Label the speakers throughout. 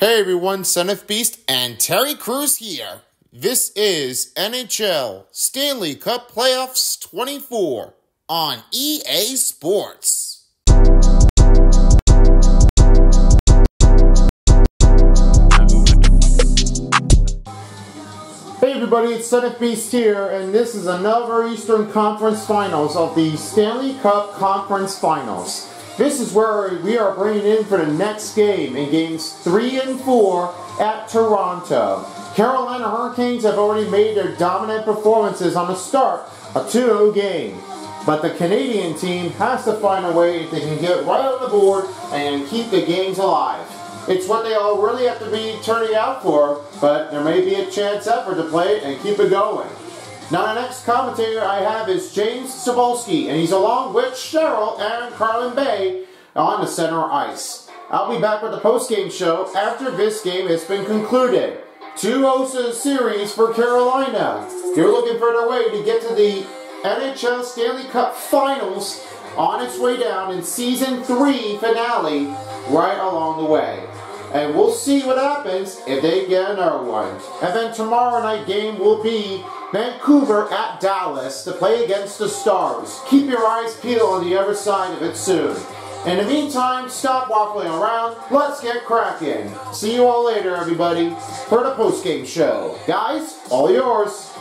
Speaker 1: Hey everyone, Son of Beast and Terry Crews here. This is NHL Stanley Cup Playoffs 24 on EA Sports. Hey everybody, it's Son of Beast here, and this is another Eastern Conference Finals of the Stanley Cup Conference Finals. This is where we are bringing in for the next game in games 3 and 4 at Toronto. Carolina Hurricanes have already made their dominant performances on the start, a 2-0 game. But the Canadian team has to find a way if they can get right on the board and keep the games alive. It's what they all really have to be turning out for, but there may be a chance effort to play it and keep it going. Now the next commentator I have is James Cybulski, and he's along with Cheryl and Carlin Bay on the center ice. I'll be back with the post-game show after this game has been concluded. 2-0 series for Carolina. They're looking for their way to get to the NHL Stanley Cup Finals on its way down in Season 3 finale right along the way. And we'll see what happens if they get another one. And then tomorrow night game will be Vancouver at Dallas to play against the Stars. Keep your eyes peeled on the other side of it soon. In the meantime, stop waffling around. Let's get cracking. See you all later, everybody, for the postgame show. Guys, all yours.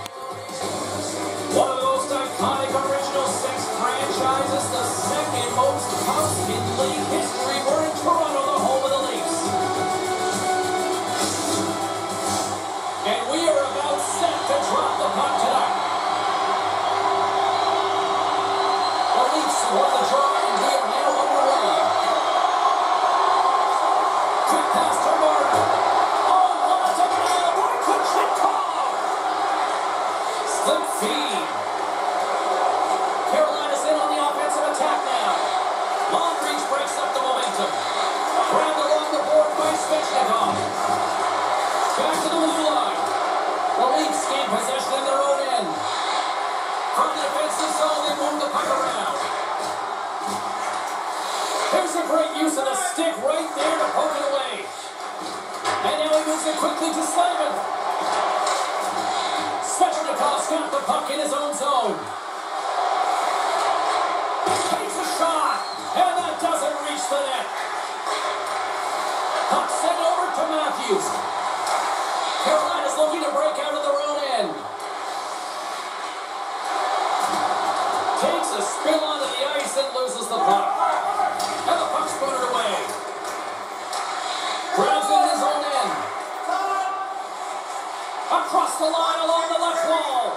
Speaker 2: The line along the left wall.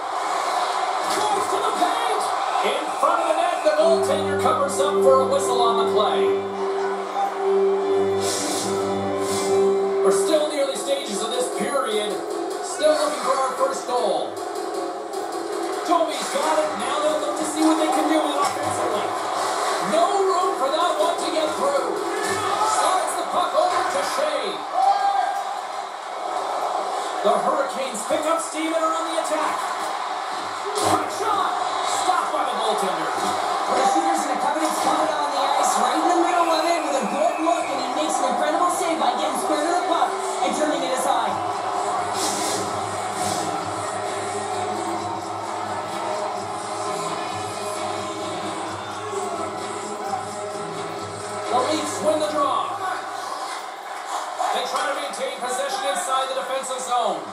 Speaker 2: Goes to the paint. In front of the net, the goaltender covers up for a whistle on the play. We're still in the early stages of this period. Still looking for our first goal. Toby's got it. Now they'll look to see what they can do with it offensively. No room for that one to get through. Slides the puck over to Shea. Pick up steam and are on the attack. Quick shot. Stopped by the goaltender.
Speaker 3: The shooters in a coveted spot on the ice, right in the middle of it with a good look, and he makes an incredible save by getting square to the puck and turning it aside.
Speaker 2: The Leafs win the draw. They try to maintain possession inside the defensive zone.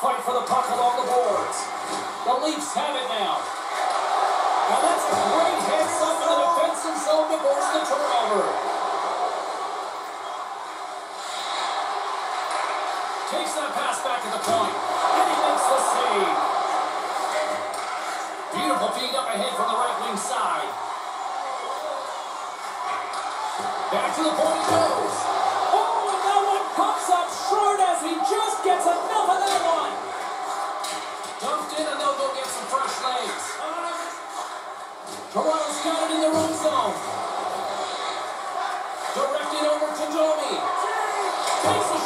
Speaker 2: Fight for the puck along the boards. The Leafs have it now. Now that's a great heads up in the defensive zone to force the turnover. Takes that pass back to the point. And he makes the save. Beautiful feed up ahead from the right wing side. Back to the point goes. It in their own zone. Directed over to Domi. Takes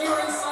Speaker 2: cheering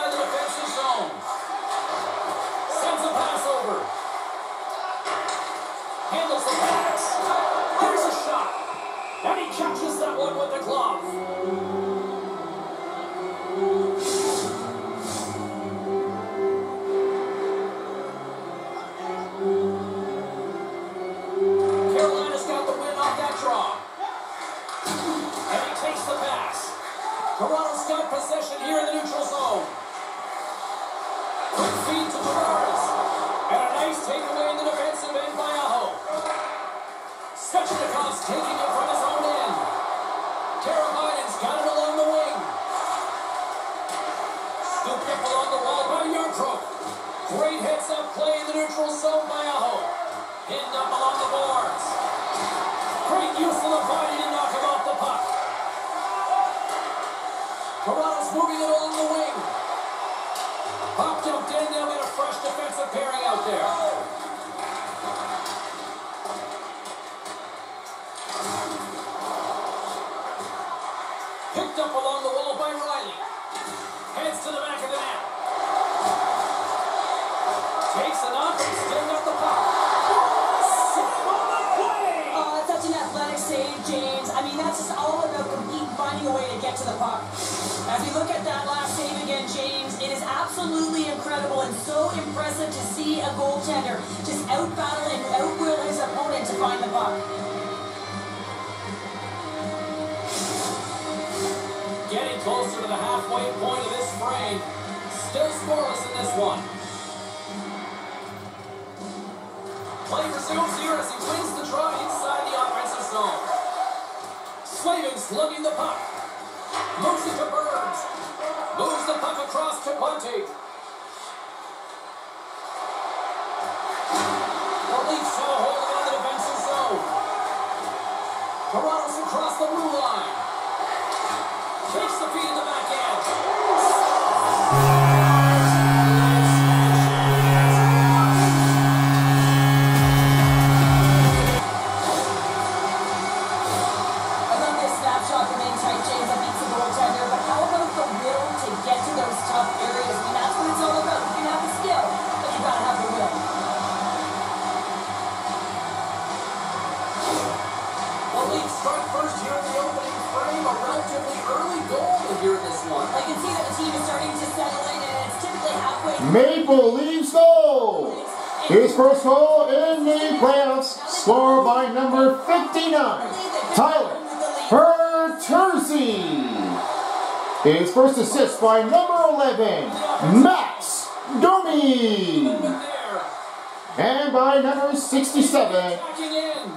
Speaker 2: number 67,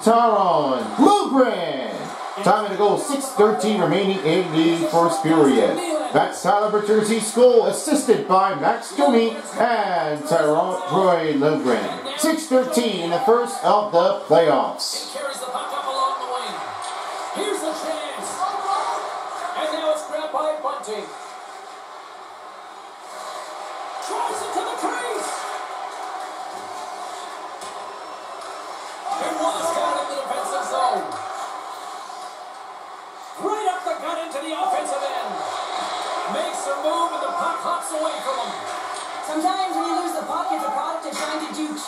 Speaker 2: Tyrone Blueprint. Time to go 6.13 remaining in the first period. Max Tyler Jersey School, assisted by Max Toomey and Tyrone Troy Lindgren. 6.13 in the first of the playoffs.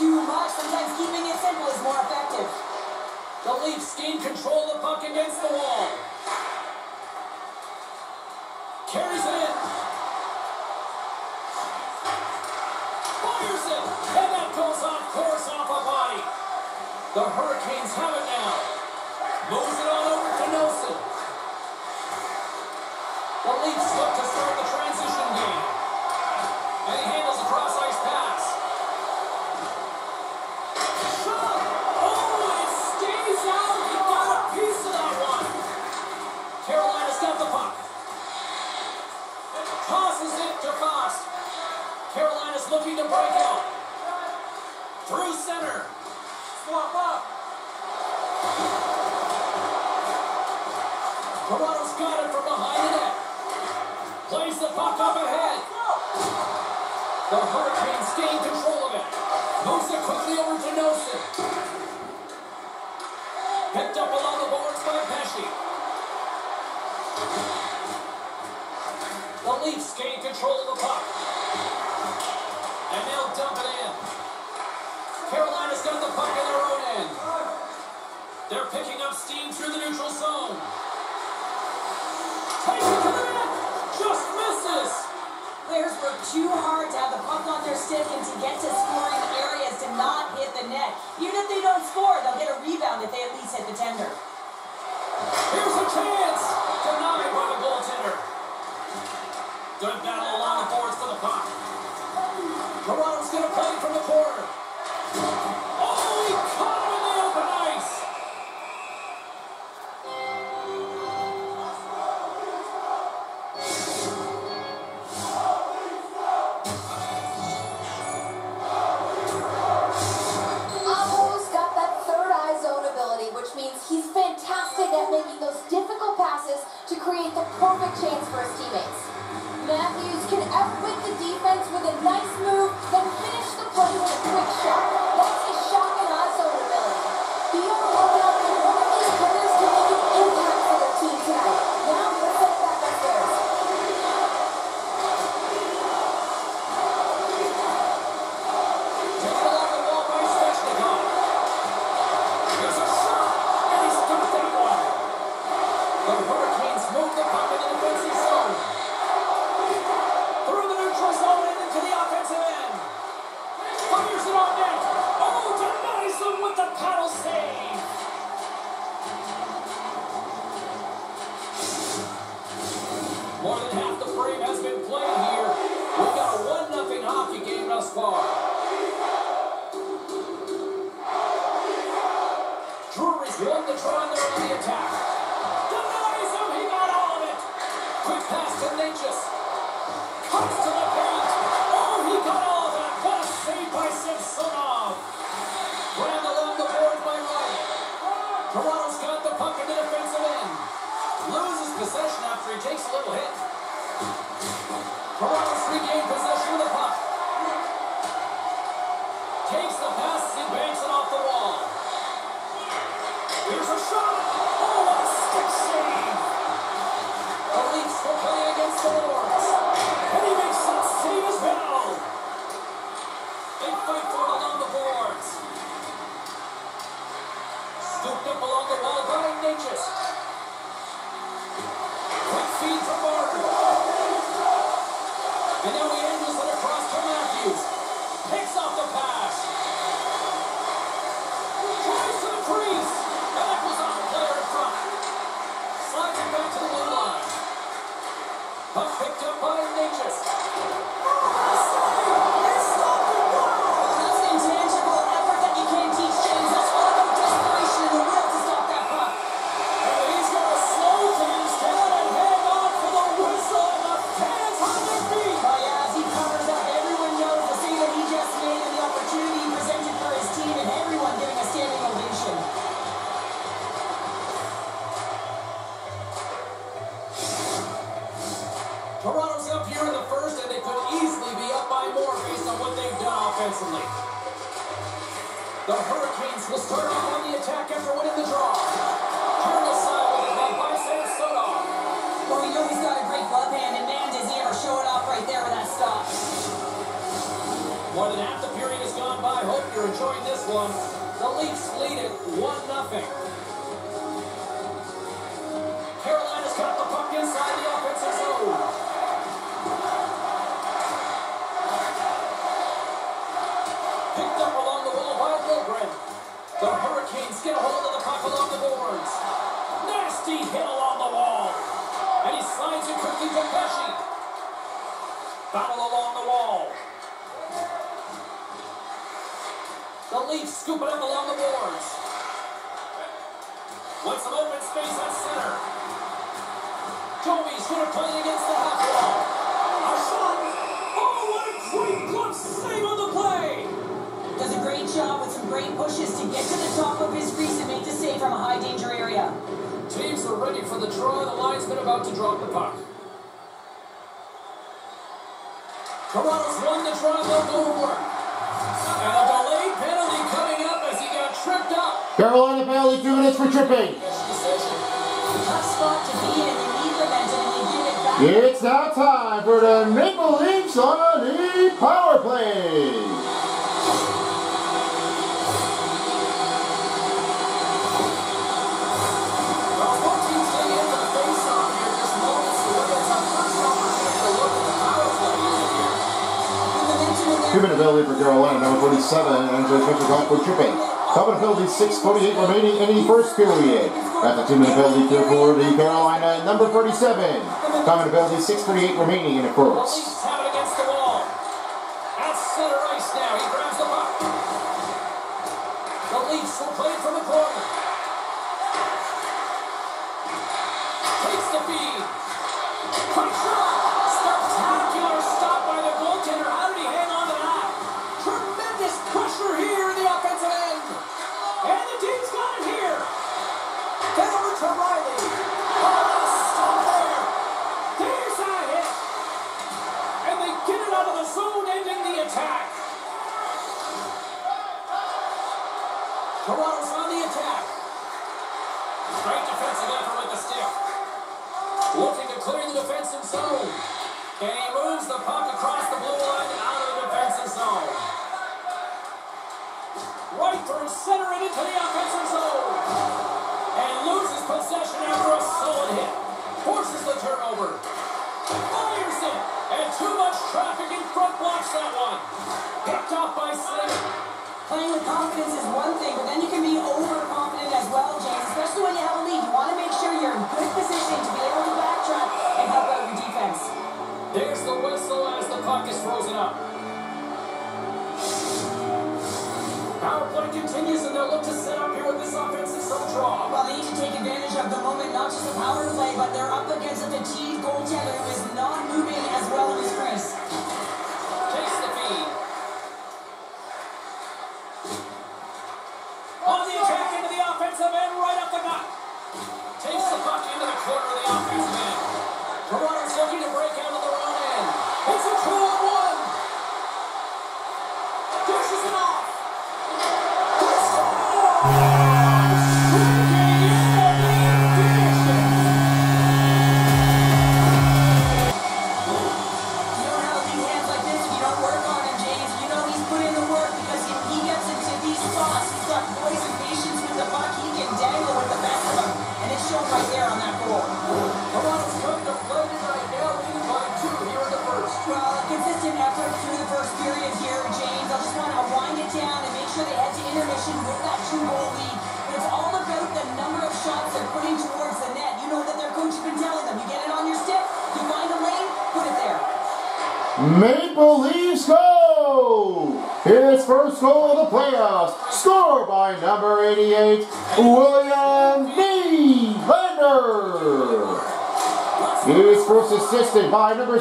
Speaker 3: too much. Sometimes keeping it simple is more effective.
Speaker 4: The Leafs gain control of the puck against the wall. Carries it in. Fires it. And that goes off course off a body. The Hurricanes have it now. Moves it on over to Nelson.
Speaker 5: The Leafs The Hurricanes gain control of it. Moves it quickly over to Nelson. Picked up along the boards by Pesce. The Leafs gain control of the puck. And they'll dump it in. Carolina's got the puck in their own end. They're picking up steam through the neutral zone. Tyson
Speaker 3: players work too hard to have the puck on their stick and to get to scoring areas to not hit the net. Even if they don't score, they'll get a rebound if they at least hit the tender.
Speaker 5: Here's a chance! Denied by the goaltender. Good battle along the boards for the puck. Toronto's going to play from the corner.
Speaker 2: chance for his teammates. Matthews can outwit the defense with a nice move, then finish the play with a quick shot.
Speaker 5: get a hold of the puck along the boards. Nasty hit along the wall. And he slides it quickly to Pesce. Foul along the wall. The Leafs scoop it up along the boards. With some open space at center. Joey's going to play against the half wall. A shot. Oh, what a great glove save on the
Speaker 3: pushes to get to the top of his crease and make the save from a high danger area.
Speaker 5: Teams are ready for the draw. The linesman about to drop the puck.
Speaker 1: Toronto's won the draw. They'll work. And a delayed penalty coming up as he got tripped up.
Speaker 2: Carolina penalty, two minutes for tripping. It's now time for the Maple Leafs on the power play. minute penalty for Carolina, number 47, Andre Svechnikov for tripping. Common penalty, 6.48 remaining in the first period. That's a two-minute penalty for the Carolina, number 37. Common penalty, 6.48 remaining in the first.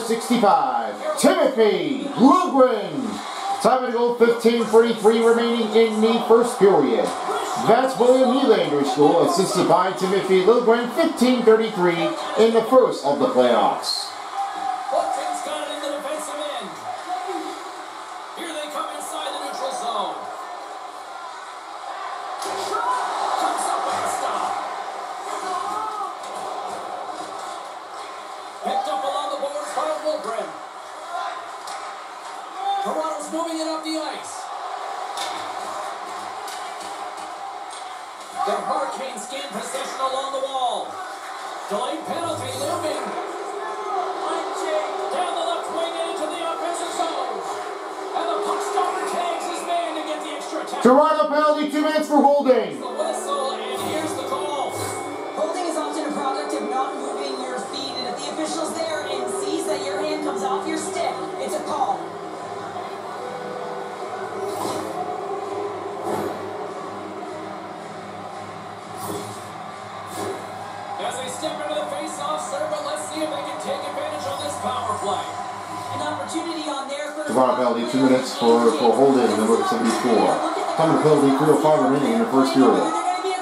Speaker 2: 65, Timothy Liljegren. Time to go, 15.43 remaining in the first period. That's William Nylander School, assisted by Timothy Liljegren, 15.33 in the first of the playoffs. 2.05 remaining in the first period.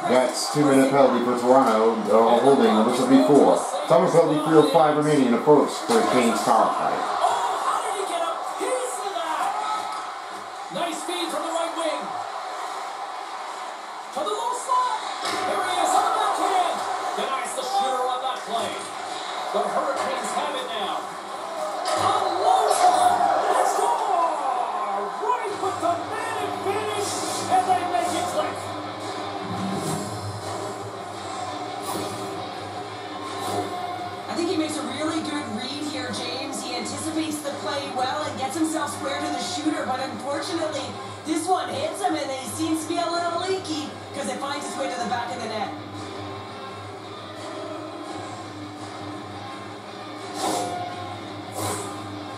Speaker 2: That's two-minute penalty for Toronto, uh, holding, Number will be four. Time penalty 3.05 remaining in the first for Kings Power
Speaker 3: Makes a really good read here, James. He anticipates the play well and gets himself square to the shooter, but unfortunately, this one hits him and he seems to be a little leaky because it finds its way to the back of the net.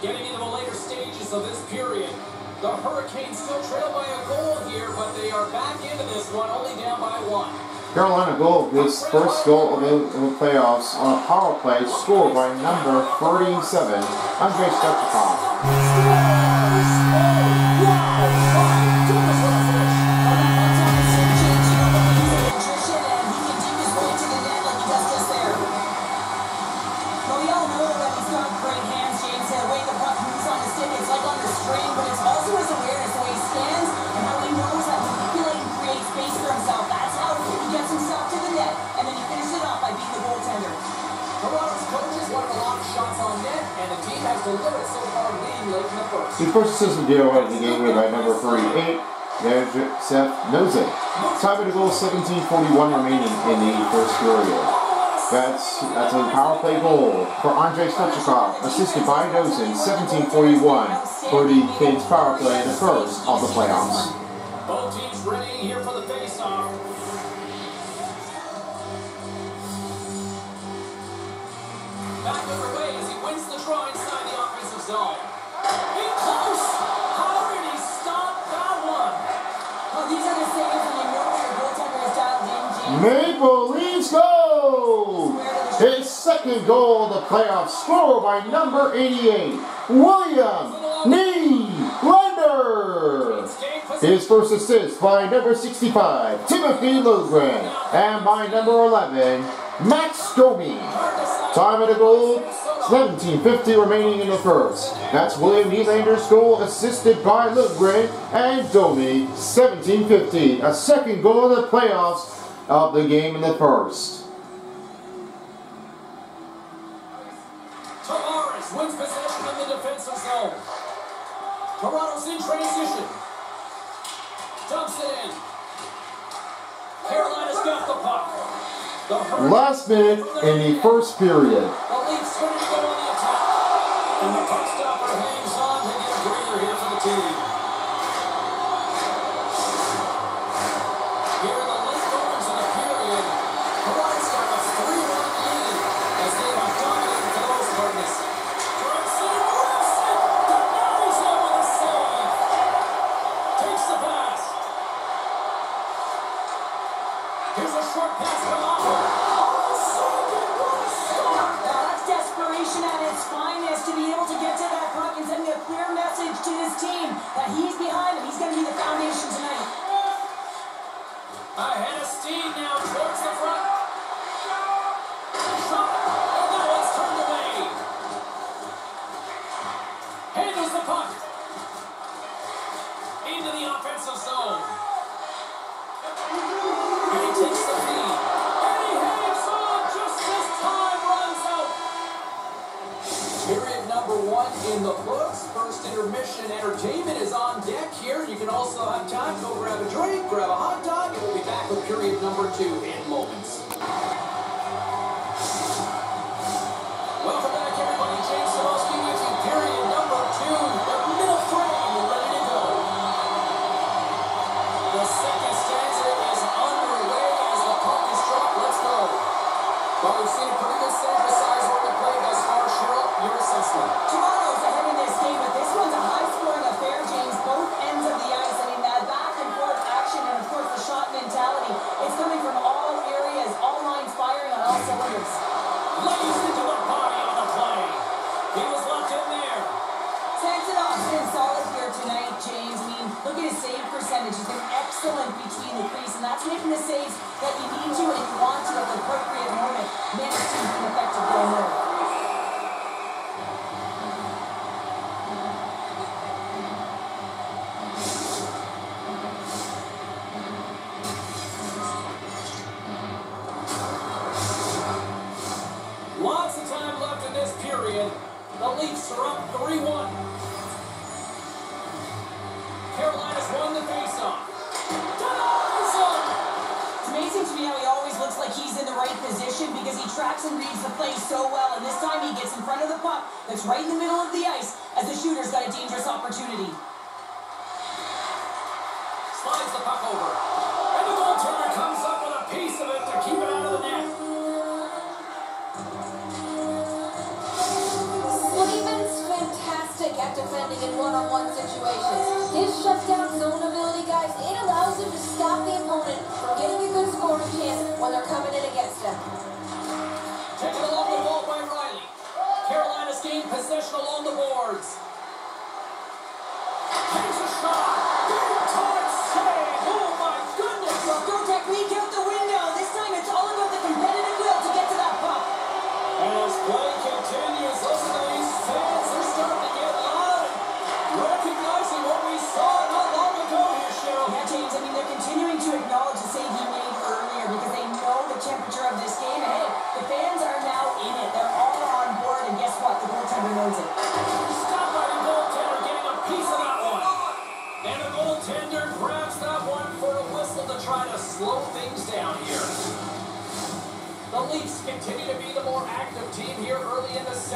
Speaker 2: Getting into the later stages of this period, the Hurricanes still trail by a goal here, but they are back into this one, only down by one.
Speaker 1: Carolina Gold gets first goal of the, of the playoffs on a power play scored by number 37, Andrei
Speaker 2: Svechnikov. First.
Speaker 1: The first assistant deal in the game by number 38, Seth Noze. Time of the goal 1741 remaining in the first period. That's that's a power play goal for Andrei Svechnikov, assisted by Dozen, 1741 for the Kings power play the first of the playoffs.
Speaker 2: Both teams ready here for the. Back underway
Speaker 1: second goal of the playoffs, scored by number 88, William Nylander. His first assist by number 65, Timothy Liljegren, and by number 11, Max Domi. Time of the goal, 17.50 remaining in the first. That's William Nylander's goal, assisted by Liljegren and Domi, 17.50. A second goal of the playoffs of the game in the first.
Speaker 2: Wins possession in the defensive zone. Toronto's in transition. Dumps it in. Carolina's got the puck. The
Speaker 1: Last minute in the first period.
Speaker 2: The Leafs ready to go on the attack.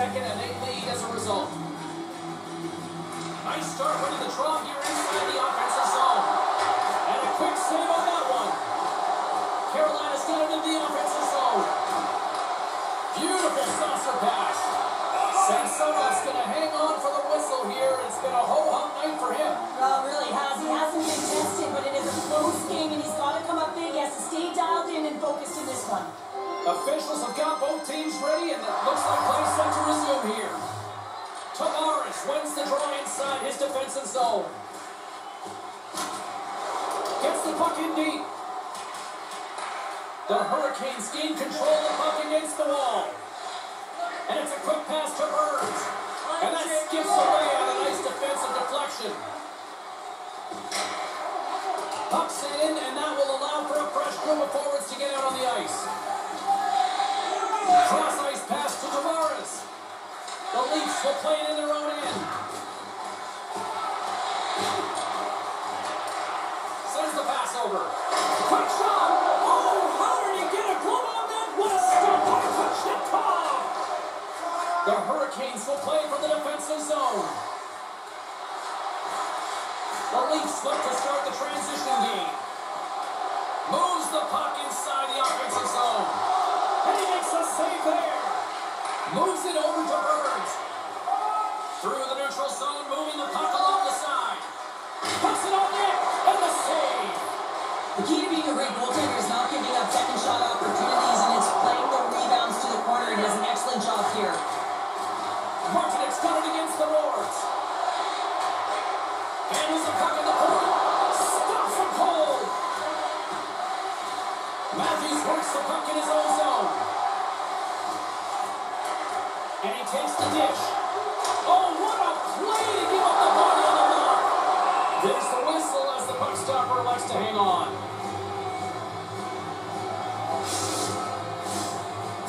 Speaker 2: Second, and they lead as a result. Officials have got both teams ready, and it looks like play set to resume here. Tavares wins the draw inside his defensive zone. Gets the puck in deep. The Hurricanes gain control of the puck against the wall. And it's a quick pass to Burns. And that skips away on a nice defensive deflection. Puck's in, and that will allow for a fresh group of forwards to get out on the ice. Cross ice pass to Tavares. The Leafs will play it in their own end. Sends the pass over. Quick shot. Oh, how did he get a glove on that? What a stop by Kochetkov. The Hurricanes will play from the defensive zone. The Leafs look to start the transition game. Moves the puck inside the offensive zone. And he makes a save there. Moves it over to Burns. Through the neutral zone, moving the puck along the side. Puts it on net. And the save.
Speaker 3: The key to being a great goaltender is not giving up second shot opportunities, and it's playing the rebounds to the corner. He does an excellent job here.
Speaker 2: Martinook's done it against the Lords. Handles the puck in the corner. Stops him cold. Matthews works the puck in his own zone. And he takes the dish. Oh, what a play to give up the body on the block. There's the whistle as the puck stopper likes to hang on.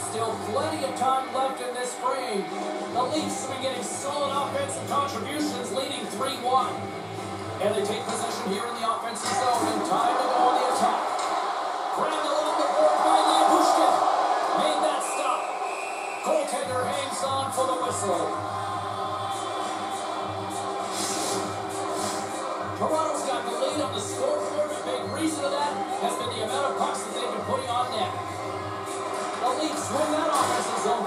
Speaker 2: Still plenty of time left in this frame. The Leafs have been getting solid offensive contributions, leading 3-1. And they take possession here in the offensive zone, and time to go on the attack. Grabbed on for. Toronto's got the lead on the scoreboard. A big reason of that has been the amount of pucks that they've been putting on net. The Leafs win that offensive zone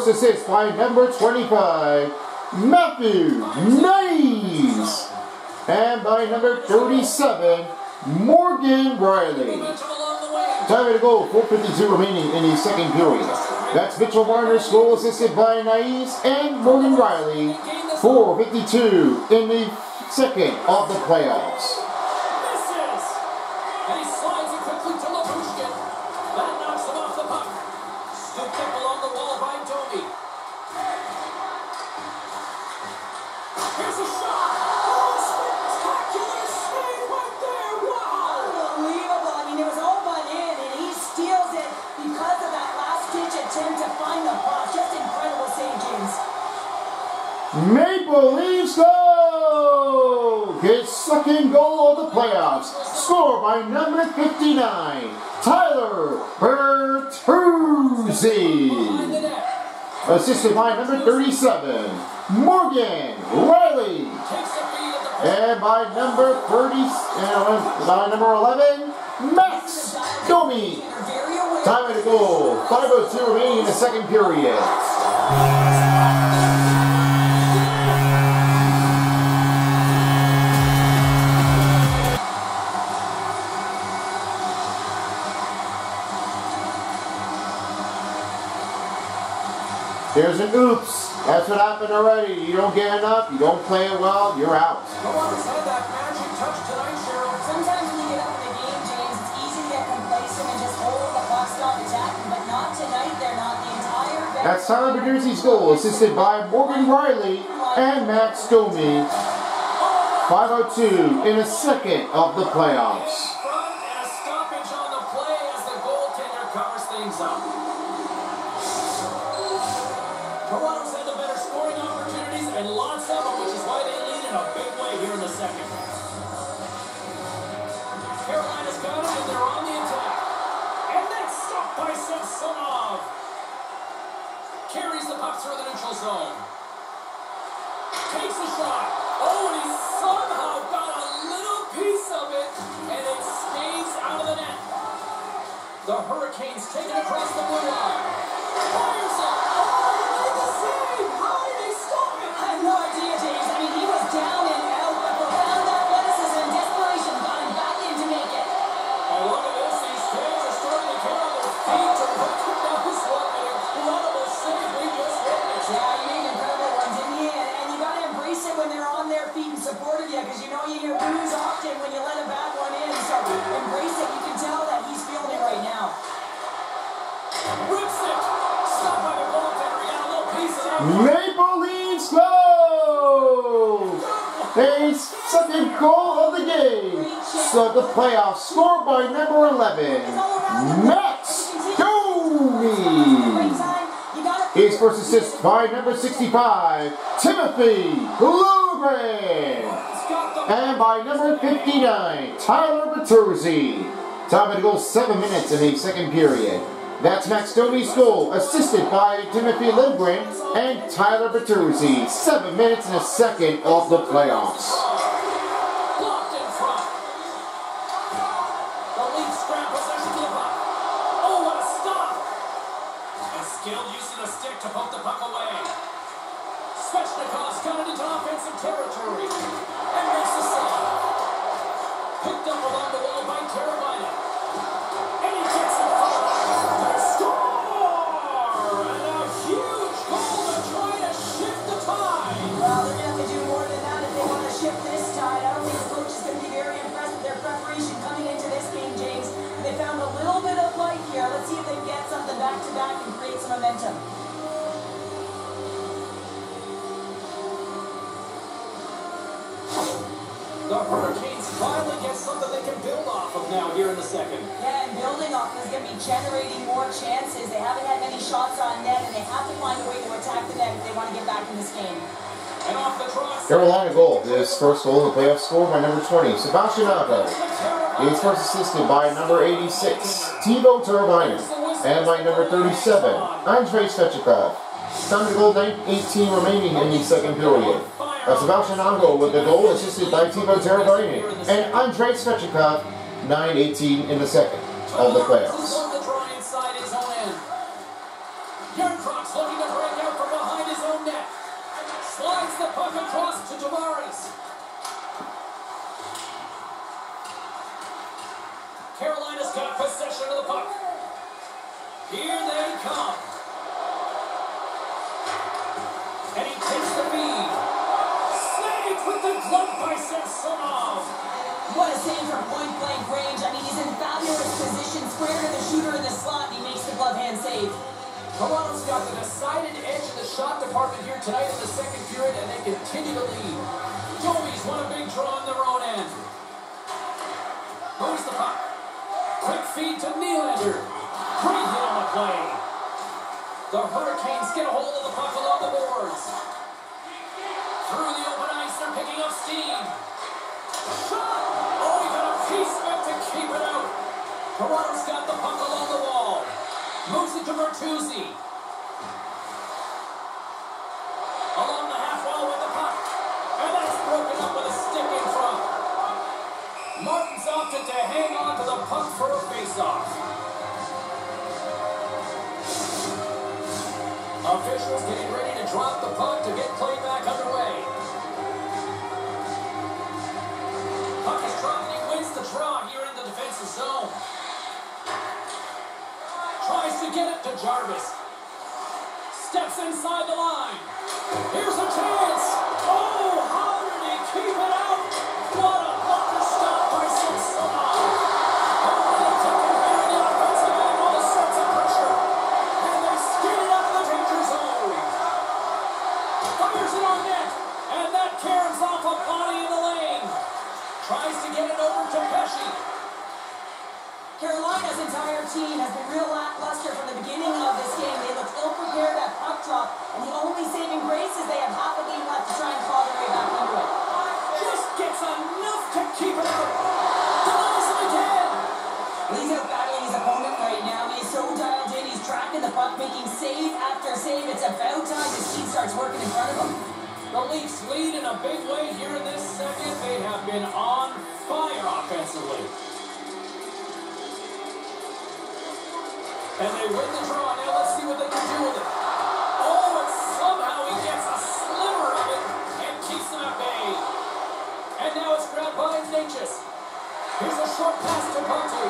Speaker 1: first assist by number 25, Matthew Knies. And by number 37, Morgan
Speaker 2: Rielly.
Speaker 1: Time to go, 4.52 remaining in the second period. That's Mitchell Marner's goal assisted by Knies and Morgan Rielly. 4.52 in the second of the playoffs.
Speaker 2: By
Speaker 1: number 59, Tyler Bertuzzi. Assisted by number 37, Morgan
Speaker 2: Rielly. At
Speaker 1: And by number 30, and by number 11, Max Domi. Time to go. 5.02 remaining in the second period. There's an oops. That's what happened already. You don't get enough, you don't play it well, you're out.
Speaker 2: No one's had that magic touch tonight, Cheryl.
Speaker 3: Sometimes when you get up in the game, James, it's easy to get complacent and just hold the stop attacking, but not tonight. They're not the entire.
Speaker 1: That's Tyler Bertuzzi's goal, assisted by Morgan Rielly and Max Domi. 5.02 in a second of the playoffs.
Speaker 2: Puck through the neutral zone. Takes a shot. Oh, and he somehow got a little piece of it, and it skates out of the net. The Hurricanes take it across the blue line. Fires
Speaker 3: A
Speaker 1: second goal of the game. So the playoff score by number 11, Max Domi. His first assist by number 65, Timothy
Speaker 2: the
Speaker 1: And by number 59, Tyler Bertuzzi. Time to go seven minutes in the second period. That's Max Domi's goal, assisted by Timothy Liljegren and Tyler Bertuzzi. Seven minutes and a second of the playoffs.
Speaker 2: The Hurricanes finally get something they can build off of now here in the second.
Speaker 3: Yeah, and building off is going to be generating more chances. They haven't had many shots on net, and they have to find a way to attack the net if they want to get back in this game.
Speaker 2: And off the cross.
Speaker 1: Carolina goal. This first goal in the playoffs scored by number 20, Sebastian Aho. He's first assisted by number 86, Thibaut Turbine. And by number 37, Andrei Svechnikov. Time to go 18 remaining in the second period. Sebastian Aho with the goal assisted by Teuvo Teravainen. And Andrei Svechnikov, 9-18 in the second of the playoffs.
Speaker 2: Jarnkrok's looking to break out from behind his own net. Slides the puck across to. Carolina's got possession of the puck. Here they come. Got the decided edge in the shot department here tonight in the second period, and they continue to lead. Joey's won a big draw on their own end. Moves the puck. Quick feed to Nylander. Great hit on the play. The Hurricanes get a hold of the puck along the boards. Through the open ice, they're picking up steam. Shot! Oh, he got a piece of it to keep it out. Toronto's got the puck along the wall. Moves it to Bertuzzi. Officials getting ready to drop the puck to get play back underway. Puck is dropped and he wins the draw here in the defensive zone. Tries to get it to Jarvis. Steps inside the line. Here's a chance. Oh,
Speaker 3: team has been real lackluster from the beginning of this game. They looked ill-prepared at puck drop, and the only saving grace is they have half a game left to try and claw their way back into it.
Speaker 2: Just gets enough to keep it out. Denies him again.
Speaker 3: He's out battling his opponent right now. He's so dialed in. He's tracking the puck, making save after save. It's about time his team starts working in front of him.
Speaker 2: The Leafs lead in a big way here in this second. They have been on fire offensively. And they win the draw. Now let's see what they can do with it. Oh, and somehow he gets a sliver of it and keeps them at bay. And now it's grabbed by Necas. Here's a short pass to Conte.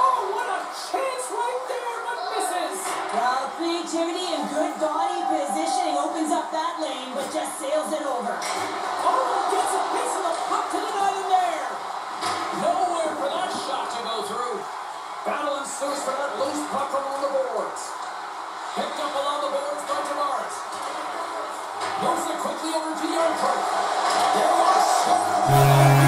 Speaker 2: Oh, what a chance right there, but misses.
Speaker 3: Well, creativity and good body positioning opens up that lane, but just sails it over.
Speaker 2: Oh, gets a piece of the puck Battle for that loose puck along the boards. Picked up along the boards by Tavares. Moves it quickly over to Jarnkrok. There are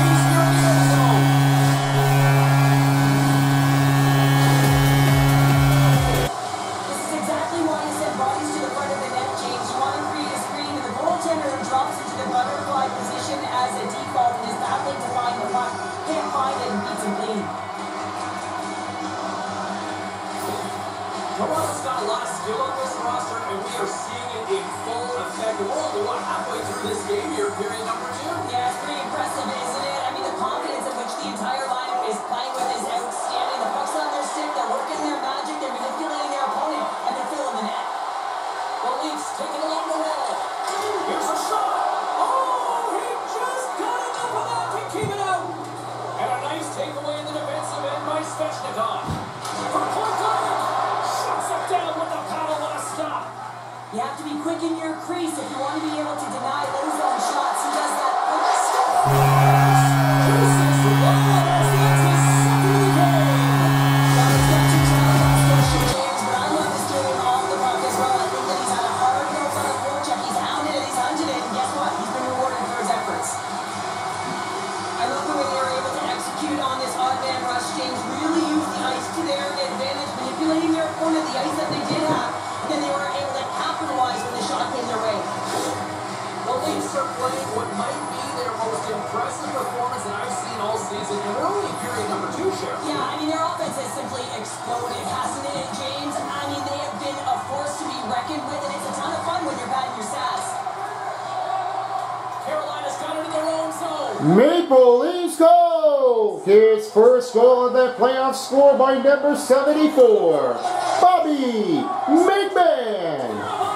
Speaker 2: by number
Speaker 1: 74, Bobby McMann.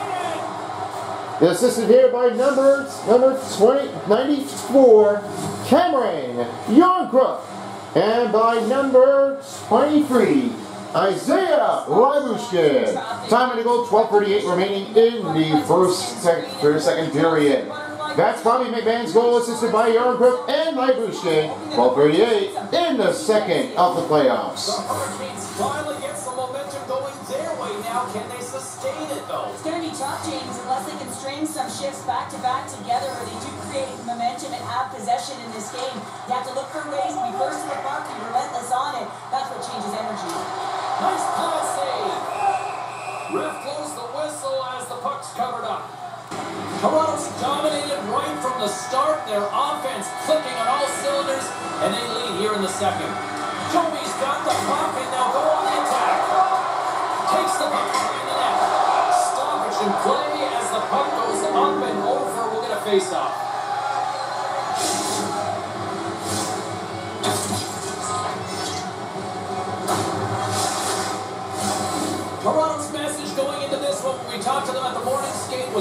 Speaker 1: Assisted here by number number 20, 94, Cameron Jarnkrok. And by number 23, Isaiah Lyubushkin. Time the goal, 12.38 remaining in the first sec second period. That's Bobby McMann's goal, assisted by Jarnkrok and Mike Lyubushkin. 12.38 in the second of the playoffs.
Speaker 2: The Hurricanes finally get some momentum going their way now. Can they sustain it though?
Speaker 3: It's going to be tough, James, unless they can string some shifts back to back together where they do create momentum and have possession in this game. You have to look for ways to be first to the puck, be relentless on it. That's what changes energy.
Speaker 2: Nice pass save. Ref blows the whistle as the puck's covered up. Toronto's dominated right from the start. Their offense clicking on all cylinders, and they lead here in the second. Joey's got the puck and they'll go on the attack. Takes the puck behind the net. Stoppage in play as the puck goes up and over. We'll get a face-off.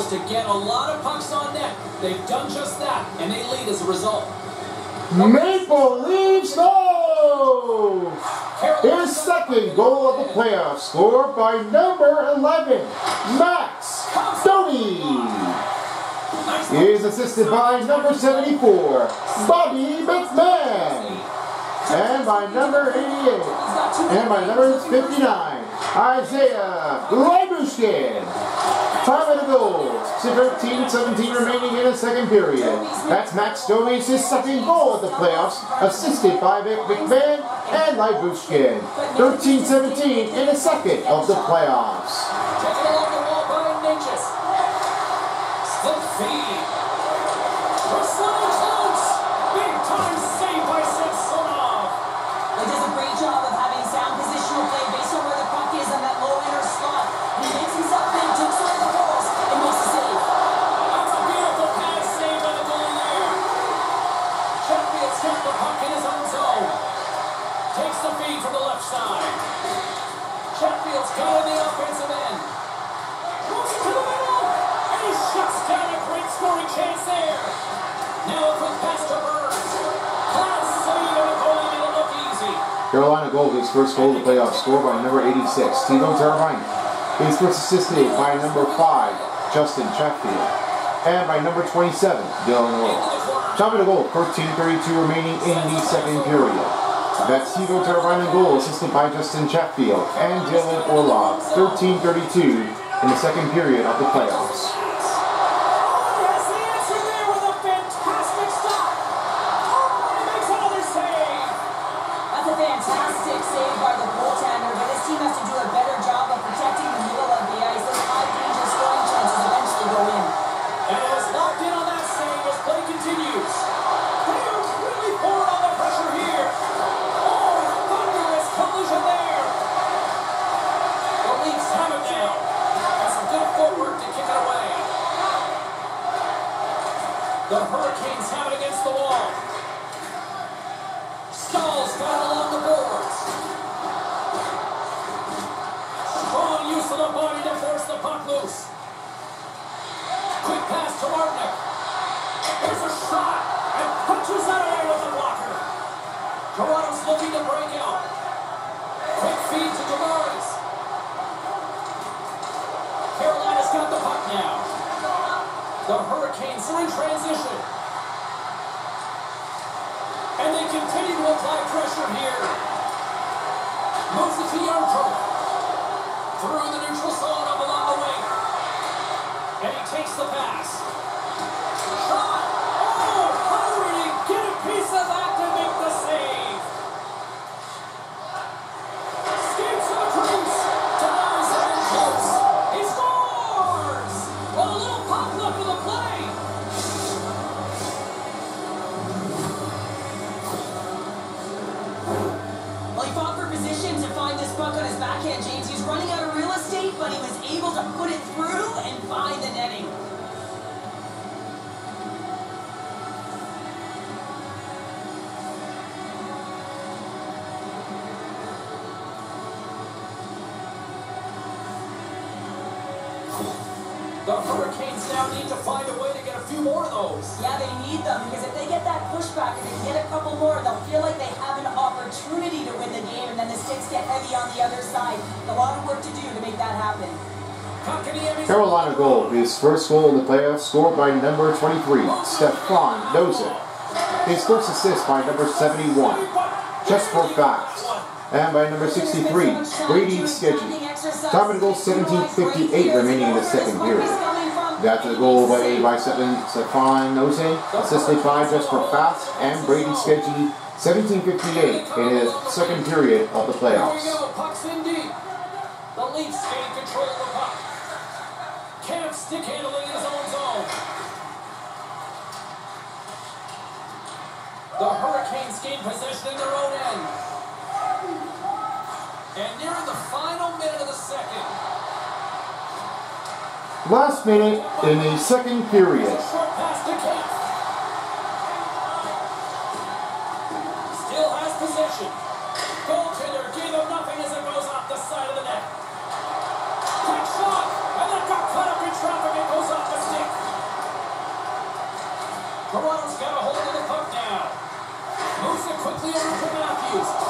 Speaker 2: To get a lot of pucks on net. They've done just that, and they lead as a result.
Speaker 1: Maple Leafs goal! His second goal of the playoffs, scored by number 11, Max Domi. He is assisted by number 74, Bobby McMann. And by number 88, and by number 59, Isaiah Lyubushkin. Time of the goal, 13-17 remaining in the second period. That's Max Domi's his second goal of the playoffs, assisted by McMann and Lyubushkin. 13-17 in the second of the playoffs. Goal, his first goal of the playoffs, scored by number 86, Teuvo Teravainen. His first assisted by number 5, Justin Chatfield. And by number 27, Dylan Orr. Top of the goal, 13.32 remaining in the second period. That's Teuvo Teravainen goal, assisted by Justin Chatfield and Dylan Orlov. 13.32 in the second period of the playoffs.
Speaker 3: by
Speaker 1: number 23, Stefan Noesen. His first assist by number 71, Jesper Fast. And by number 63, Brady Skjei. Time goes goal 17.58 remaining in the second period. That's a goal by 8 by 7, Stefan Noesen. Assisted by Jesper Fast and Brady Skjei. 17.58 in the second period of the playoffs.
Speaker 2: The Leafs gain control of the puck. Cavs stick handling Giants gain possession in their own end. And near the final minute of the second.
Speaker 1: Last minute in the second
Speaker 2: period.
Speaker 3: It's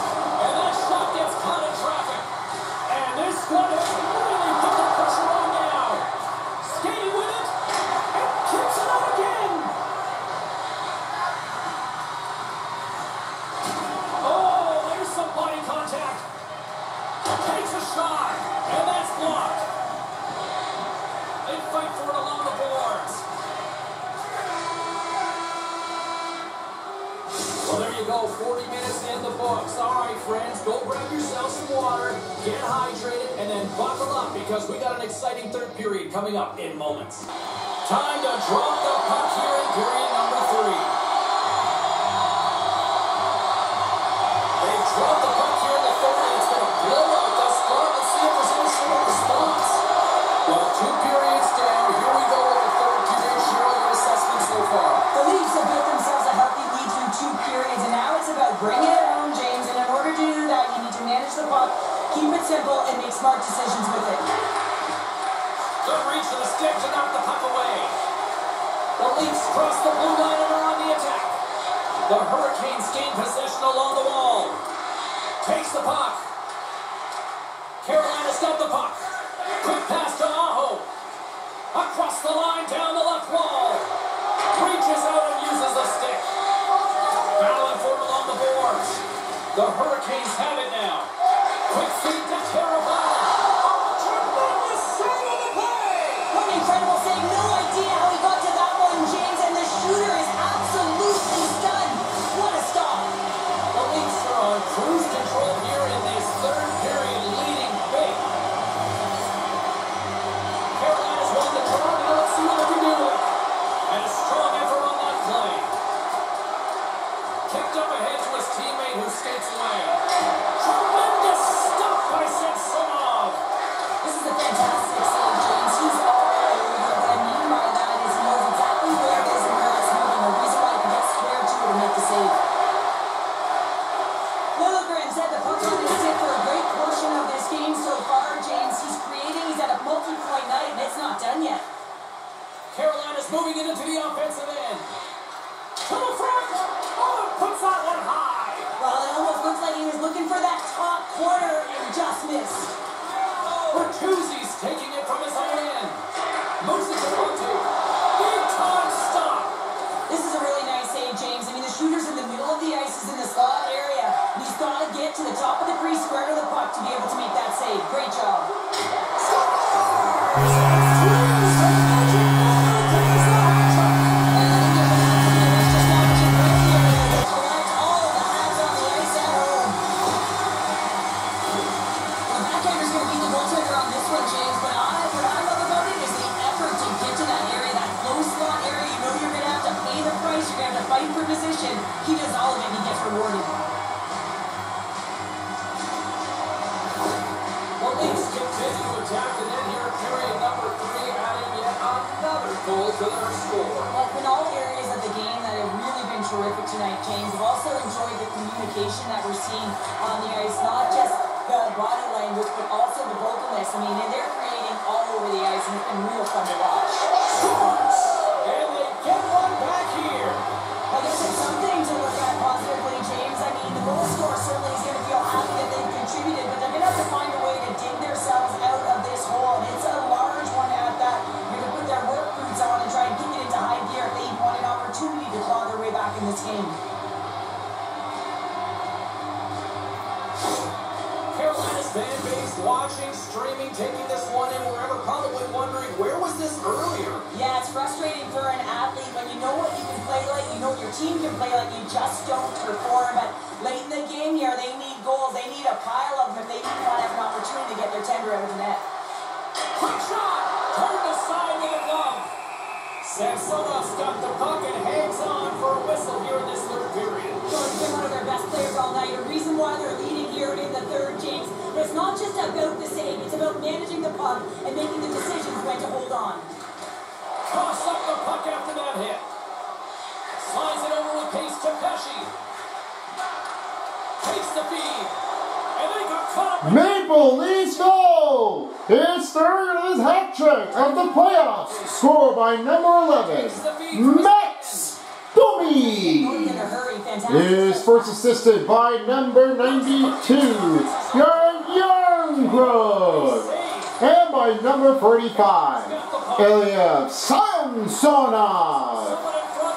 Speaker 1: 45, Ilya Samsonov.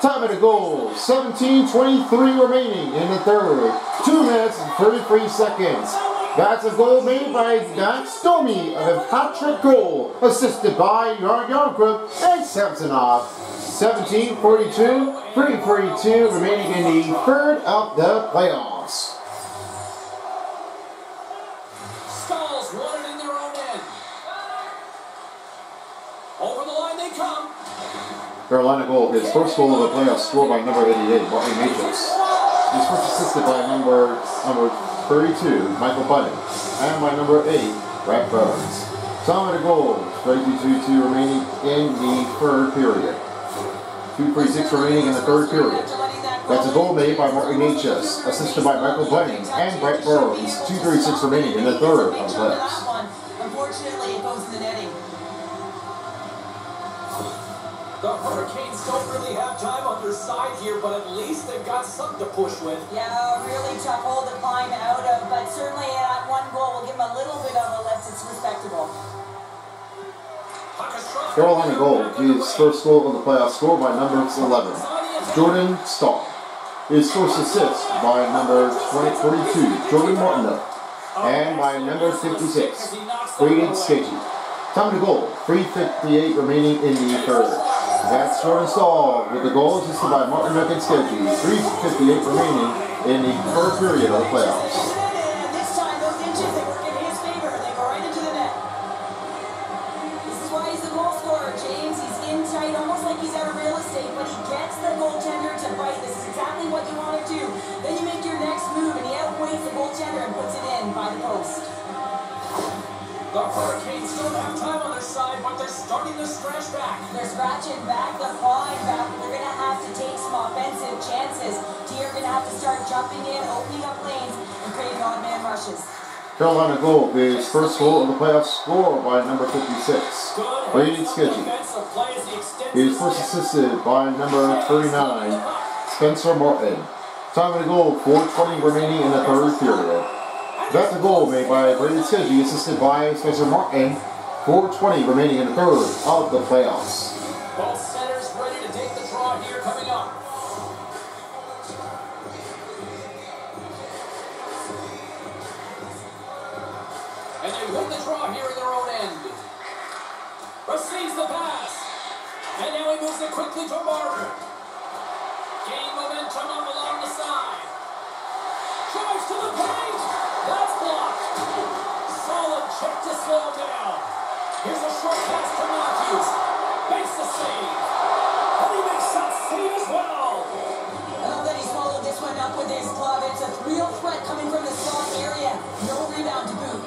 Speaker 1: Time of the goal, 17.23 remaining in the third. 2 minutes and 33 seconds. That's a goal made by Max Domi of a hat-trick goal, assisted by Jan Youngblood and Samsonov. 17.42, 3.42 remaining in the third of the playoffs. Carolina goal, his first goal of the playoffs, scored by number 88, Martin Necas. He's first assisted by number number 32, Michael Bunting, and by number 8, Brent Burns. Time of the goal, 32-2 remaining in the third period. 2.36 remaining in the third period. That's a goal made by Martin Necas, assisted by Michael Bunting and Brent Burns. 2.36 remaining in the third of the playoffs.
Speaker 3: Unfortunately, it goes in the netting.
Speaker 2: The Hurricanes don't really have time on their side here, but at least they've got something to push with.
Speaker 3: Yeah, a really tough hole to climb out of, but certainly that one goal will give them a little bit of a lift. It's respectable.
Speaker 2: Puck is dropped.
Speaker 1: Carolina goal, his first goal of the playoffs, scored by number 11, Jordan Staal. His first assist by number 20, 42, Jordan Martinook. And by number 56, Braden Skjei. Time to goal, 3.58 remaining in the third. That's Jordan Staal with the goal assisted by Martin and Skjei. 3.58 remaining in the third period of the playoffs.
Speaker 2: Starting to stretch back.
Speaker 3: They're scratching back, they're clawing back, they're going to have to take some offensive chances. T are going to have to start jumping in, opening up lanes, and creating odd man rushes.
Speaker 1: Carolina goal, his first goal of the playoffs, scored by number 56,
Speaker 2: Good
Speaker 1: Braden
Speaker 2: hands-up
Speaker 1: Skjei.
Speaker 2: defensive play as he
Speaker 1: is first assisted by number 39, Spencer Martin. Time of the goal, 4.20 remaining in the third period. That's a goal made by Braden Skjei, assisted by Spencer Martin. 4.20 remaining in the third of the playoffs.
Speaker 2: Both centers ready to take the draw here coming up. And they win the draw here in their own end. Receives the pass. And now he moves it quickly to Martin. Short pass to Matthews. Makes the save. And he makes that save as well.
Speaker 3: Love that he swallowed this one up with his glove. It's a real threat coming from the slot area. No rebound to boot.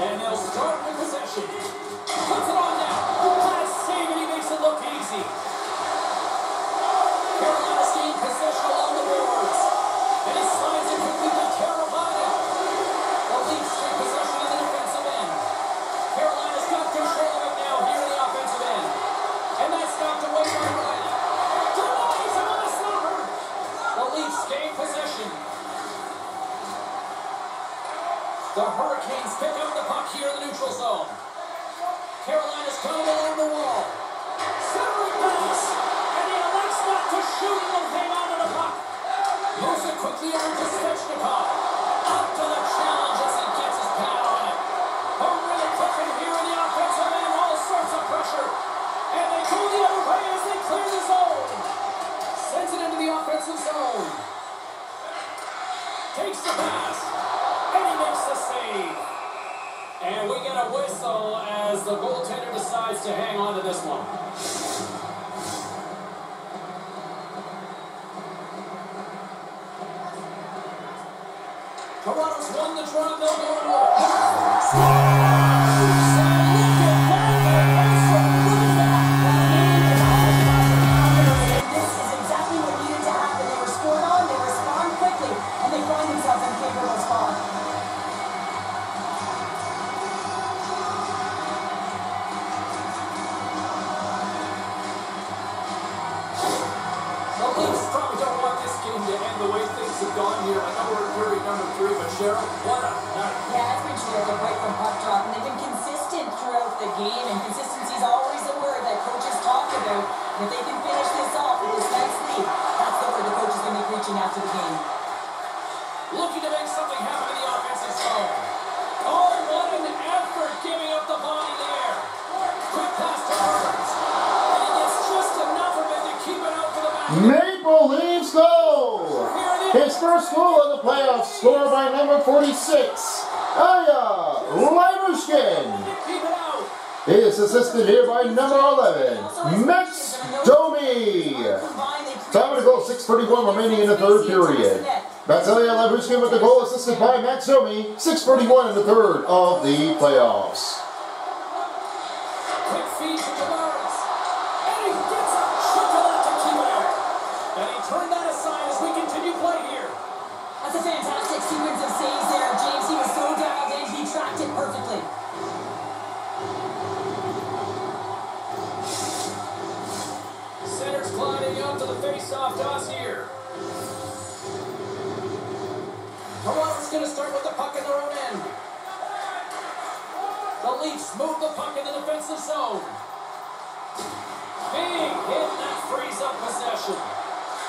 Speaker 2: And they'll start with possession. quickly on the stretch to ball Up to the challenge as he gets his pad on it. They're really clicking here in the offensive end, all sorts of pressure. And they go the other way as they clear the zone. Sends it into the offensive zone. Takes the pass. And he makes the save. And we get a whistle as the goaltender decides to hang on to this one.
Speaker 1: Thank you. By Max Domi, 6.41 in the third of the playoffs.
Speaker 2: Move the puck in the defensive zone. Big hit that frees up possession.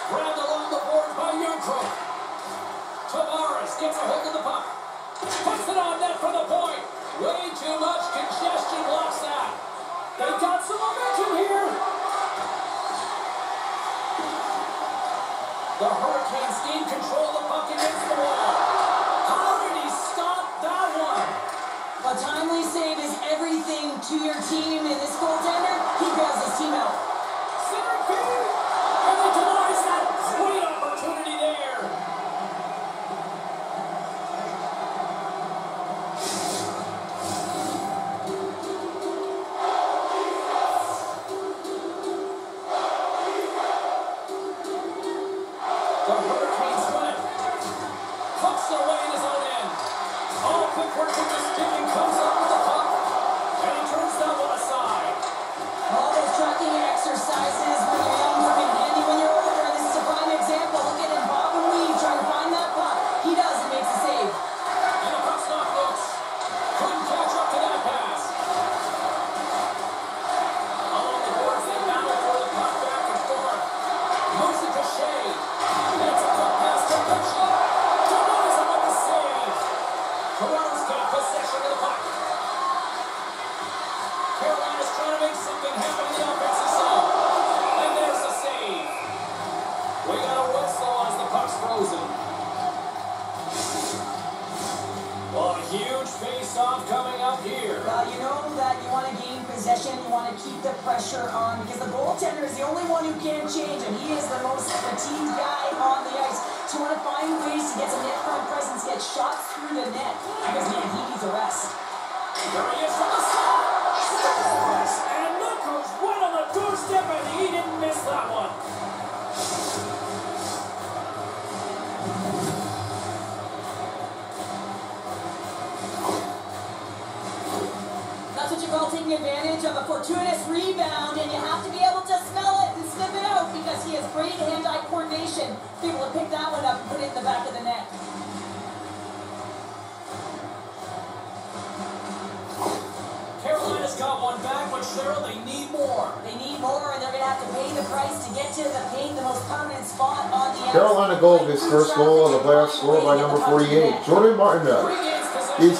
Speaker 2: Grabbed along the board by Jarnkrok. Tavares gets a hook of the puck. Puts it on net for the point. Way too much congestion blocks that. They've got some momentum here. The Hurricanes gain control of the puck against the wall.
Speaker 3: to your team, and this goaltender, he bails his team out.
Speaker 2: Super field!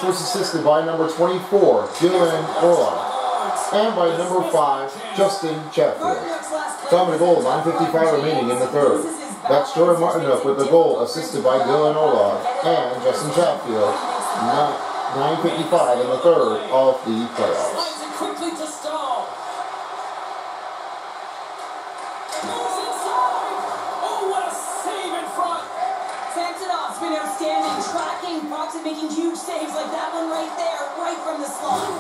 Speaker 1: First assisted by number 24, Dylan Orla. And by number 5, Justin Chatfield. Time of the goal, 9.55 remaining in the third. That's Jordan Martinook with the goal, assisted by Dylan Orla and Justin Chatfield. 9.55 in the third of the playoffs.
Speaker 2: Oh,
Speaker 3: making huge right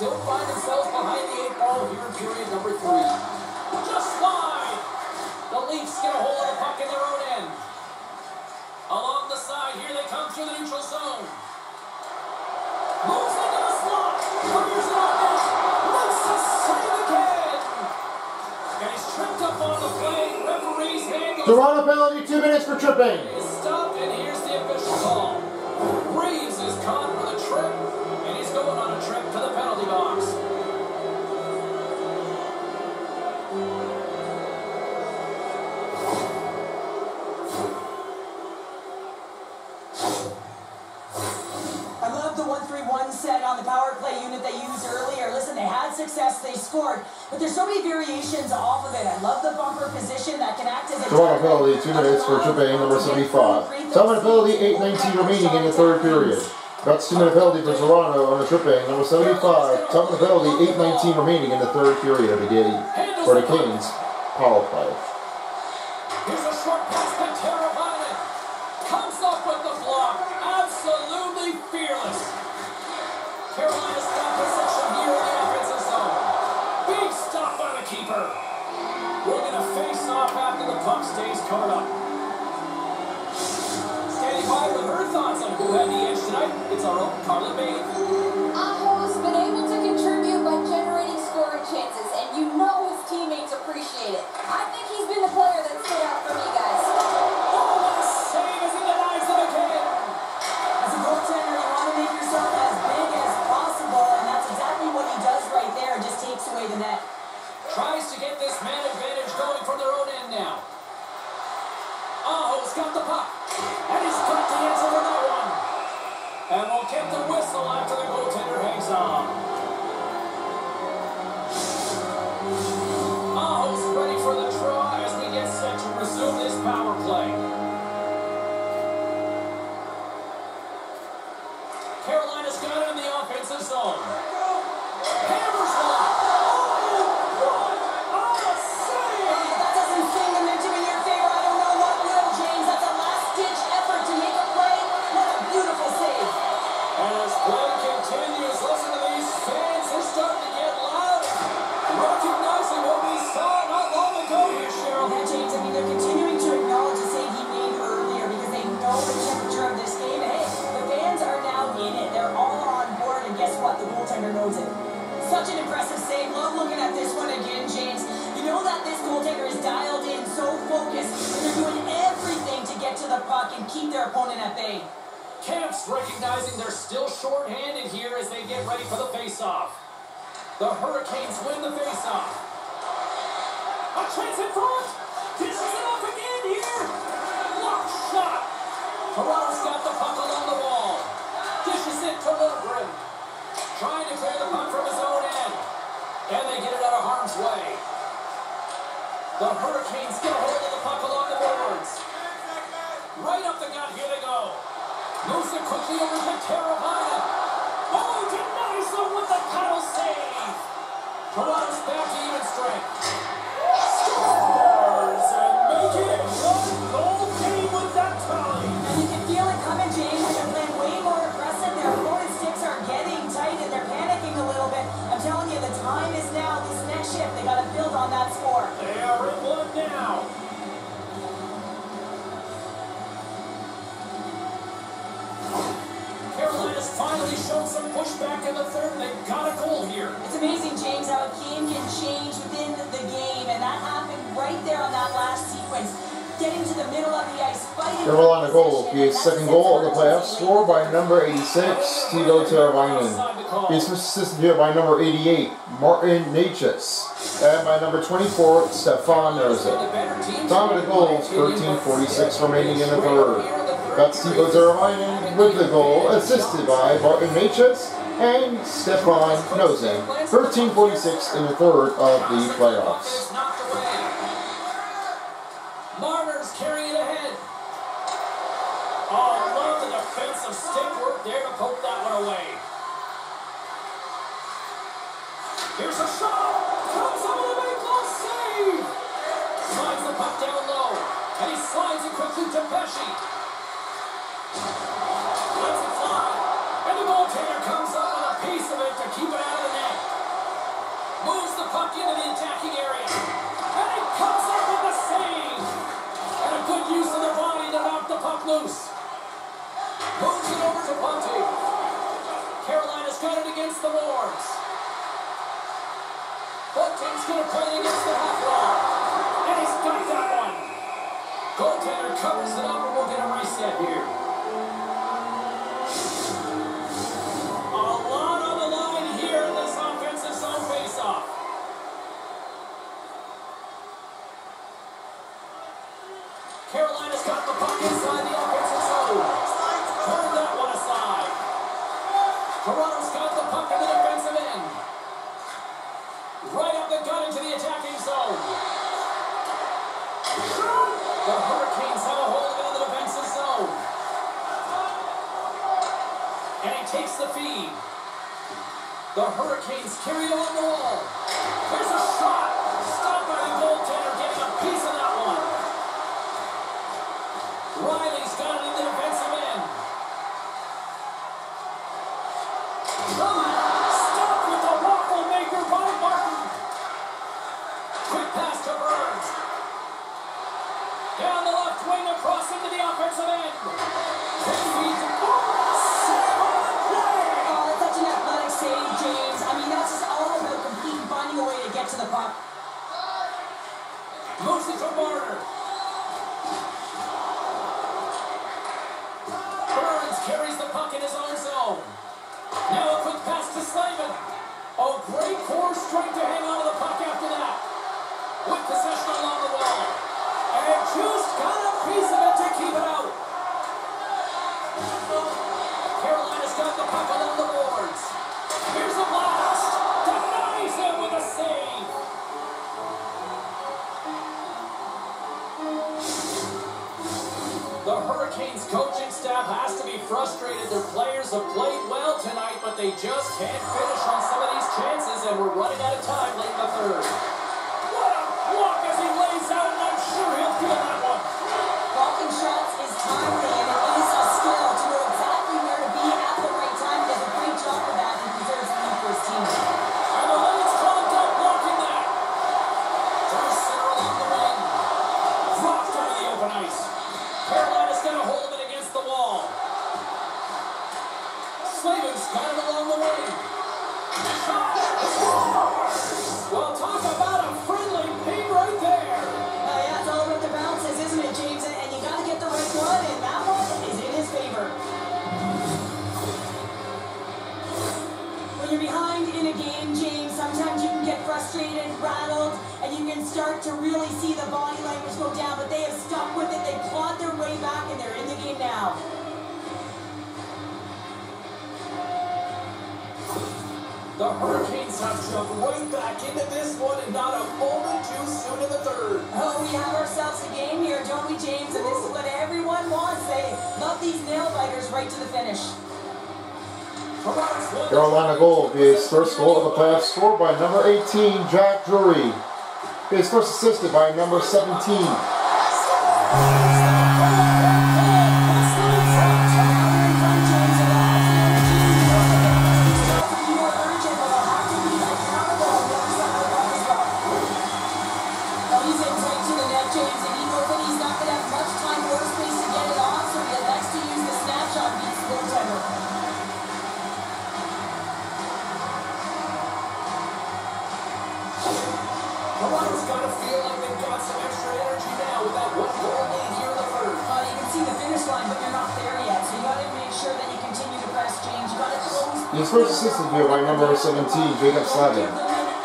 Speaker 2: still find themselves behind the eight ball here in period number three. Just slide. The Leafs get a hold of the puck in their own end. Along the side, here they come through the neutral zone. Moves into the slot. Fires it on net. Makes the save again. And he's tripped up on the play. Referee's hand goes
Speaker 1: Toronto penalty, two minutes for tripping.
Speaker 2: is stopped, and here's the official call. Reaves is caught with a trip, and he's going on a the box.
Speaker 3: I love the 1-3-1 set on the power play unit they used earlier. Listen, they had success, they scored, but there's so many variations off of it. I love the bumper position that can act as a
Speaker 1: Toronto penalty, two minutes for tripping, number 75. Time of penalty, 8.19 remaining in the third period. That's two minute penalty for Toronto on the tripping, number 75. Time of penalty, 8.19 remaining in the third period of the game for the Kings power play.
Speaker 3: Such an impressive save. Love looking at this one again, James. You know that this goaltender is dialed in, so focused, and they're doing everything to get to the puck and keep their opponent at bay.
Speaker 2: Camps recognizing they're still short-handed here as they get ready for the face-off. The Hurricanes win the face-off. A chance in front. Dishes it off again here. Block shot. Toronto's got the puck along the wall. Dishes it to Lundgren. Trying to clear the puck from his own end. And they get it out of harm's way. The Hurricanes get a hold of the puck along the boards. Right up the gut, here they go. Moves it quickly over to Teravainen. Oh, denies them with the paddle save. Toronto's back to even strength.
Speaker 3: Now.
Speaker 2: Carolina's finally shown some pushback in the third. They got a goal here.
Speaker 3: It's amazing, James, how a game can change within the game, and that happened right there on that last sequence. Getting to the middle of the ice, fighting.
Speaker 1: Carolina
Speaker 3: for
Speaker 1: goal. His second goal of the playoffs, scored by number 86, Teuvo Teravainen. His first assist here by number 88, Martin Necas. And by number 24, Stefan Noesen. Time of the goals, 13.46 remaining in the third. That's Teuvo Teravainen with the goal, assisted by Martin Necas and Stefan Noesen. 13.46 in the third of the playoffs.
Speaker 2: Here's a shot. Comes up with a big goal save. Slides the puck down low. And he slides it quickly to Pesce. Lets it fly. And the goaltender comes up with a piece of it to keep it out of the net. Moves the puck into the attacking area. And he comes up with the save. And a good use of the body to knock the puck loose. Moves it over to Ponte. Carolina's got it against the boards. Bunting's going to play against the half wall. And he's got that one. Goaltender covers it up and we'll get a reset here. Right up the into the attacking zone. The Hurricanes have a hold of it in the defensive zone. And he takes the feed. The Hurricanes carry it along the wall. There's a shot. Into frustrated. Their players have played well tonight, but they just can't finish on some of these chances, and we're running out of time late
Speaker 3: in the
Speaker 2: third.
Speaker 3: Right to the finish.
Speaker 1: Carolina goal. His first goal of the playoffs, scored by number 18, Jack Drury. His first assisted by number 17, by number 17, Jaccob Slavin,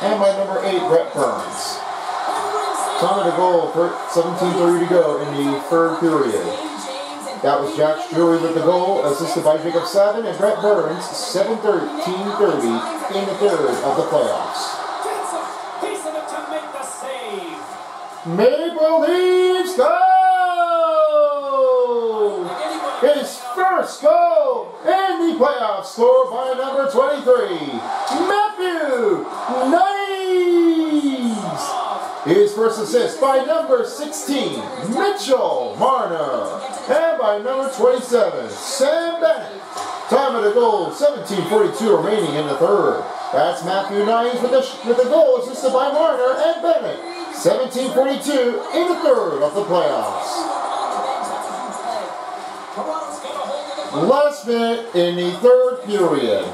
Speaker 1: and by number 8, Brent Burns. Time of the goal for 17.30 to go in the third period. That was Jack Drury with the goal, assisted by Jaccob Slavin and Brent Burns, 7.13.30 in the third of the playoffs.
Speaker 2: Gets a piece of it to make the save.
Speaker 1: Maple Leafs go!
Speaker 2: Anybody
Speaker 1: His first goal in the playoffs, scored by number 23, Matthew Knies! His first assist by number 16, Mitchell Marner. And by number 27, Sam Bennett. Time of the goal, 17.42 remaining in the third. That's Matthew Knies with the, with the goal assisted by Marner and Bennett. 17.42 in the third of the playoffs. Last minute in the third period.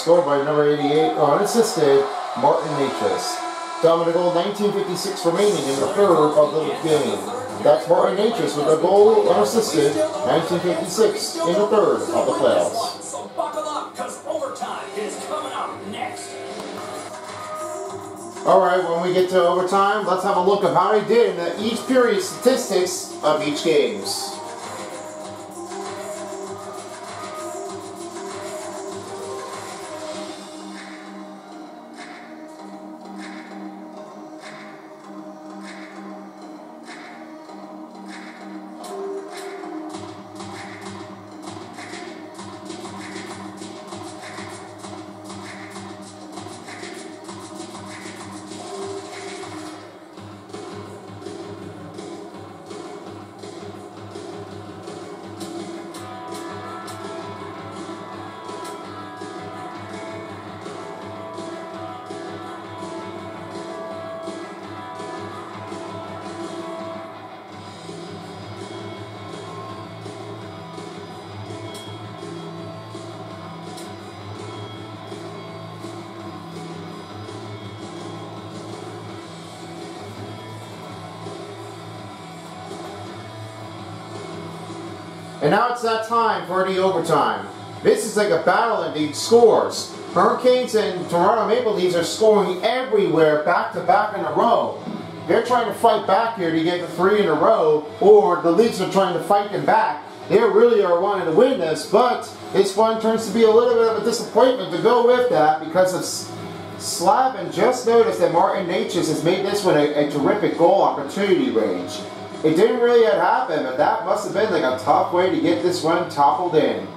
Speaker 1: Scored by number 88, or unassisted, Martin. Time of goal, 1956 remaining in the third of the game. That's Martin Necas with a goal unassisted, 1956 in the third of the playoffs.
Speaker 2: So buckle up, because overtime is coming up next.
Speaker 1: Alright, when we get to overtime, let's have a look at how he did in the each period statistics of each games. And now it's that time for the overtime. This is like a battle in the scores. Hurricanes and Toronto Maple Leafs are scoring everywhere back to back in a row. They're trying to fight back here to get the three in a row, or the Leafs are trying to fight them back. They really are wanting to win this, but this one turns to be a little bit of a disappointment to go with that because of Slavin just noticed that Martin Necas has made this one a, a terrific goal opportunity range. It didn't really yet happen, but that must have been like a tough way to get this one toppled in.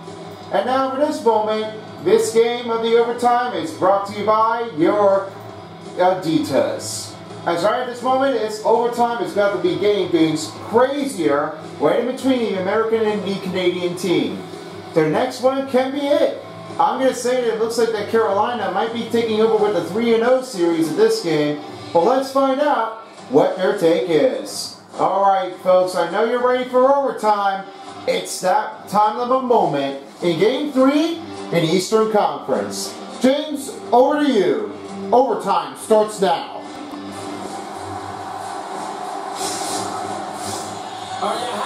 Speaker 1: And now for this moment, this game of the overtime is brought to you by your Adidas. As right at this moment, it's overtime. It's got to be getting things crazier right in between the American and the Canadian team. The next one can be it. I'm going to say that it looks like that Carolina might be taking over with the 3 0 series of this game, but let's find out what their take is. All right, folks, I know you're ready for overtime. It's that time of a moment in Game 3 in Eastern Conference. James, over to you. Overtime starts now.
Speaker 2: Are you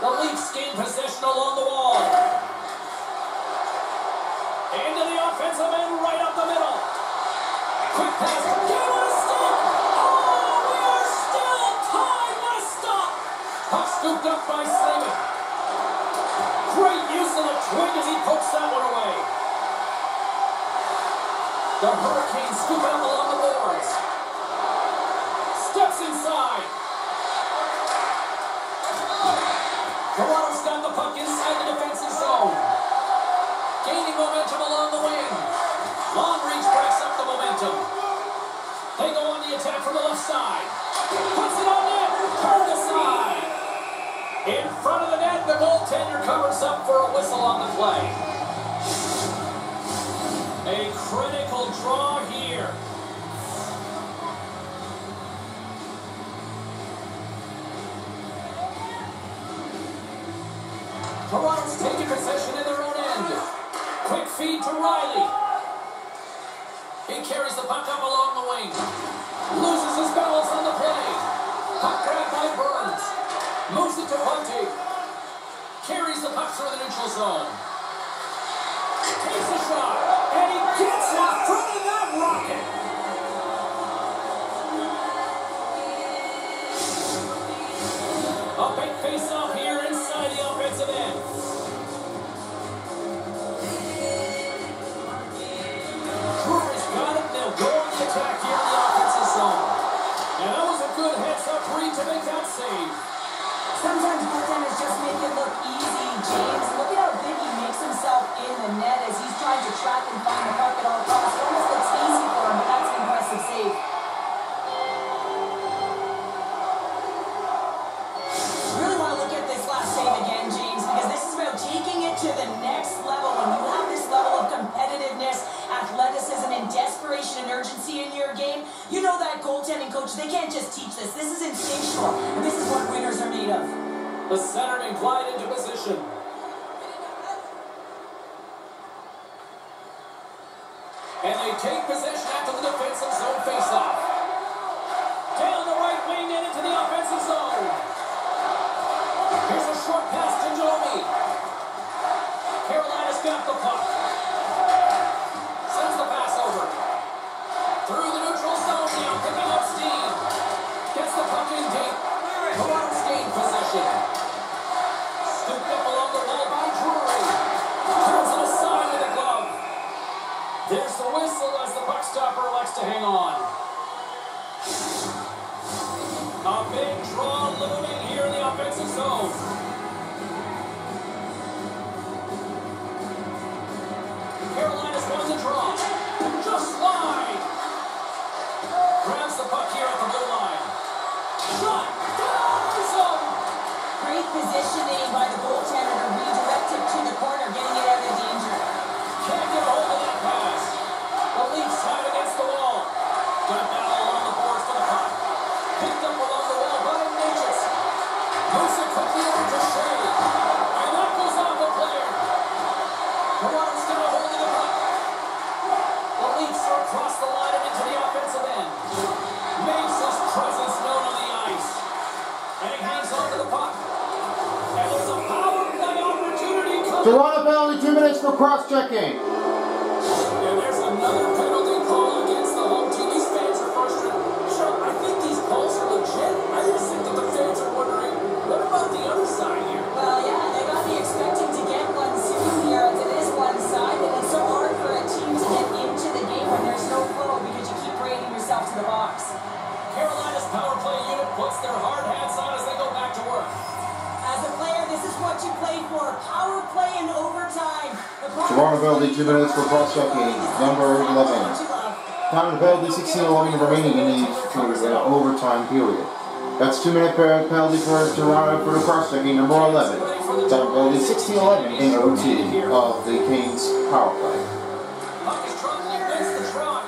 Speaker 2: The Leafs gain possession along the wall. Into the offensive end, right up the middle. Quick pass. get on a stop. Oh, we are still tied. A stop. Puck scooped up by Sliman. Great use of the twig as he pokes that one away. The Hurricanes scoop out along the boards. momentum along the wing. Long reach breaks up the momentum. They go on the attack from the left side. Puts it on net. Turned aside. In front of the net, the goaltender covers up for a whistle on the play. A critical draw here. Toronto's taking possession Feed to Rielly. He carries the puck up along the wing. Loses his balance on the play. Puck grabbed by Burns. Moves it to Hunte. Carries the puck through the neutral zone. Takes a shot. And he gets out front of that rocket. take possession after the defensive zone faceoff.
Speaker 1: Penalty, 2 minutes for cross-checking. Number 11. Time of penalty, 16 11 remaining in the uh, overtime period. That's 2 minute penalty for Toronto for the cross-checking. Number 11. Time of penalty, 16 11 in OT of the Kings power play.
Speaker 2: Puck is dropped against the draw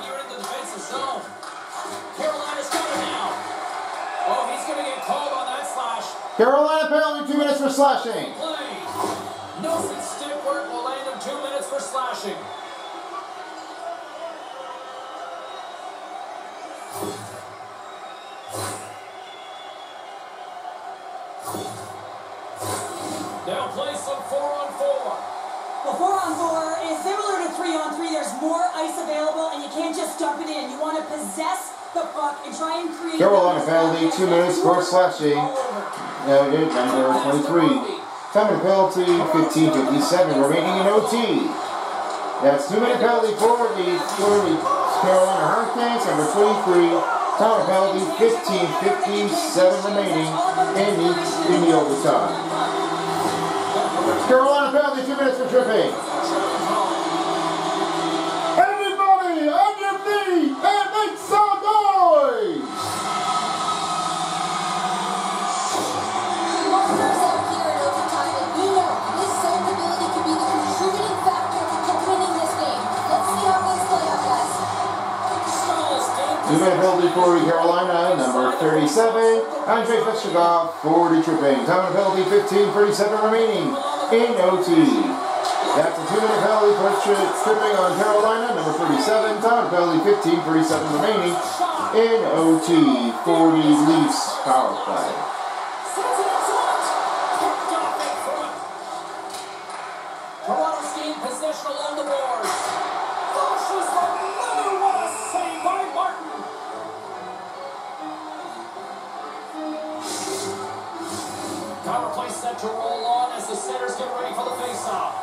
Speaker 1: Carolina penalty, 2 minutes for slashing.
Speaker 3: All over.
Speaker 1: Noted, number 23. Time penalty, 15 57 remaining in OT. That's 2 minute penalty for the, for the Carolina Hurricanes, number 23. Time penalty, 15 57 remaining in the, in the overtime. Carolina penalty, 2 minutes for tripping. Two penalty for Carolina, number 37. Andrei Svechnikov for tripping. Time of penalty 15 37 remaining in OT. That's a two minute penalty for tri- tripping on Carolina, number 37. Time of penalty 15 37 remaining in OT for the Leafs power play.
Speaker 2: To roll on as the centers get ready for the faceoff.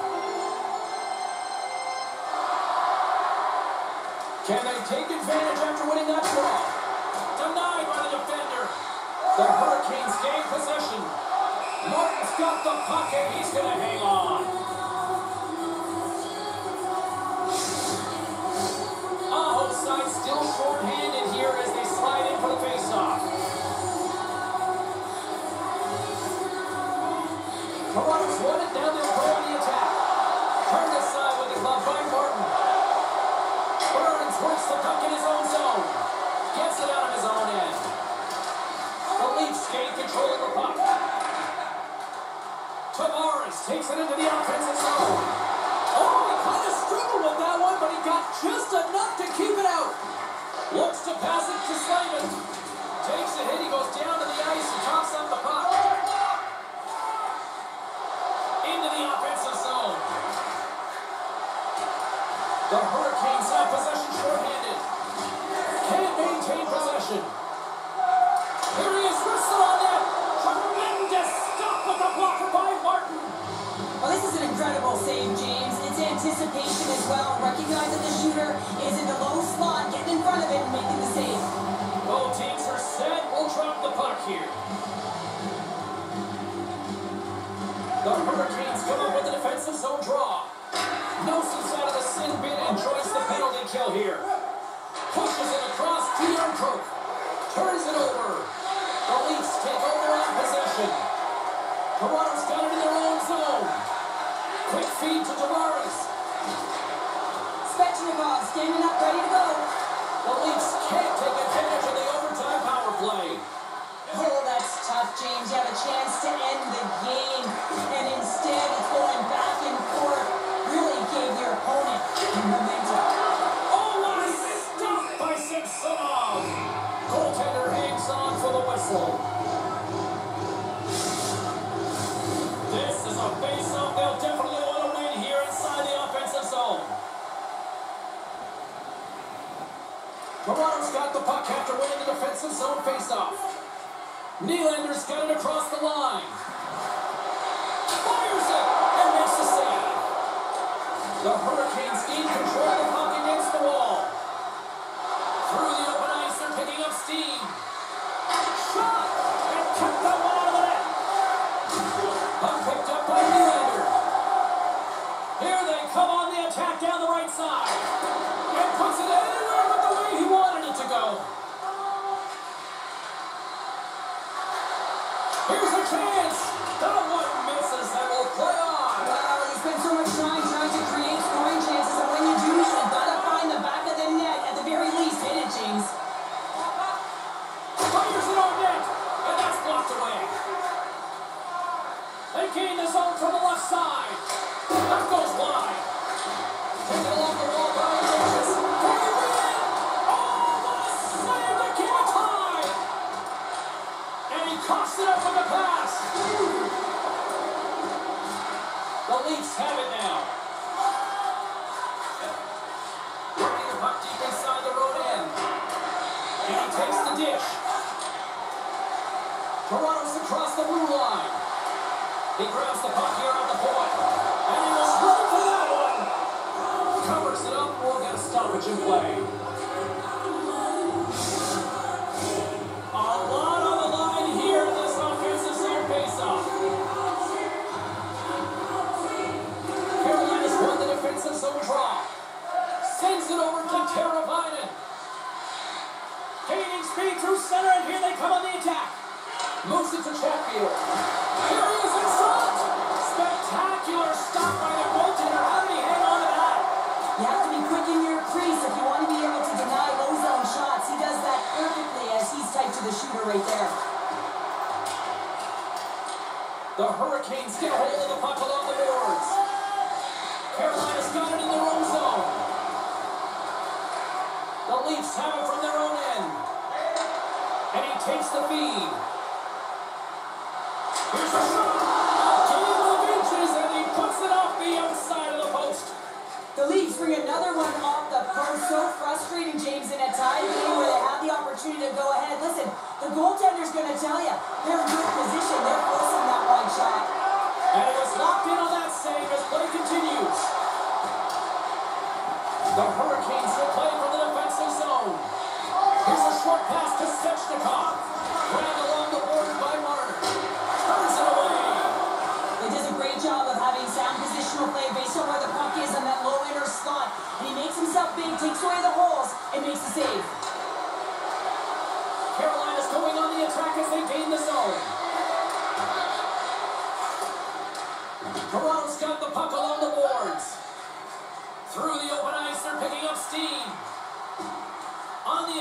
Speaker 2: Can they take advantage after winning that draw? Denied by the defender. The Hurricanes gain possession. Martin's got the puck and he's going to hang on. Aho's side still short-handed here as they slide in for the faceoff. Leafs control of the puck. Tavares takes it into the offensive zone. Oh, he kind of struggled with that one, but he got just enough to keep it out. Looks to pass it to Slavin. Takes a hit, he goes down to the ice and tops up the puck. Into the offensive zone. The Hurricanes
Speaker 3: We'll
Speaker 2: drop the puck here. The Hurricanes come up with a defensive zone draw. Nelson's out of the sin bin and joins the penalty kill here. Pushes it across to Jarnkrok. Turns it over. The Leafs take over on possession. Toronto's got it in their own zone. Quick feed to Tavares.
Speaker 3: Svechnikov standing up, ready to go.
Speaker 2: The Leafs can't take advantage of the play.
Speaker 3: Oh, that's tough, James. You have a chance to end the game, and instead it's going back and forth. Really gave your opponent momentum.
Speaker 2: Oh, what a stop by Samsonov! Goaltender hangs on for the whistle. This is a face-off they'll definitely want to win here inside the offensive zone. Toronto's got the puck after winning the defensive zone face-off. Nylander's got it across the line. Fires it and makes the save. The Hurricanes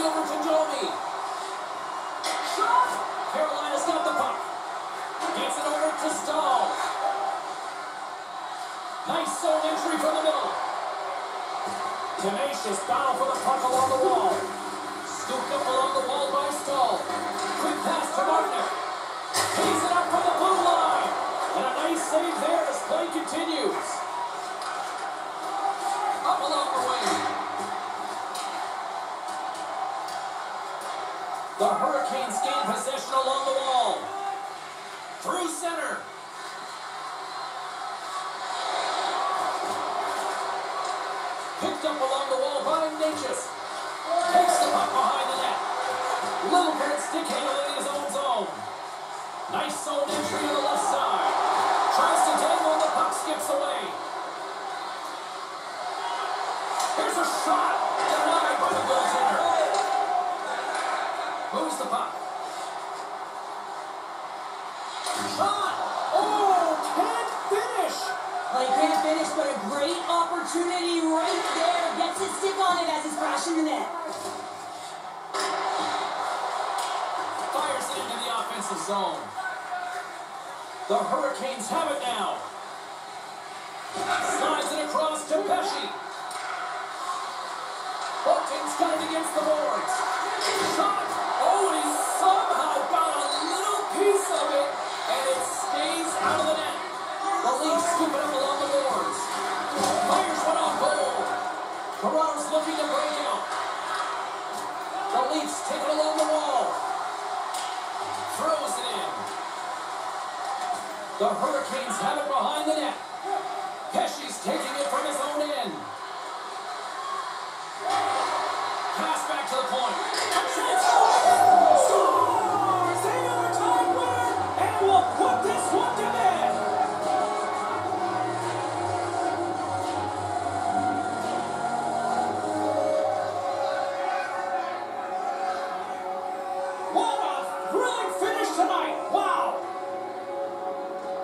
Speaker 2: over to Domi. Shot! Carolina's got the puck. Gets it over to Staal. Nice zone entry from the middle. Tenacious battle for the puck along the wall. Scooped up along the wall by Staal. Quick pass to Martin. He's it up from the blue line. And a nice save there as play continues. The Hurricanes gain possession along the wall. Through center. zone. The Hurricanes have it now. Slides it across to Pesce. Hawkins got it against the boards. Shot The Hurricanes have it behind the net. Pesce's taking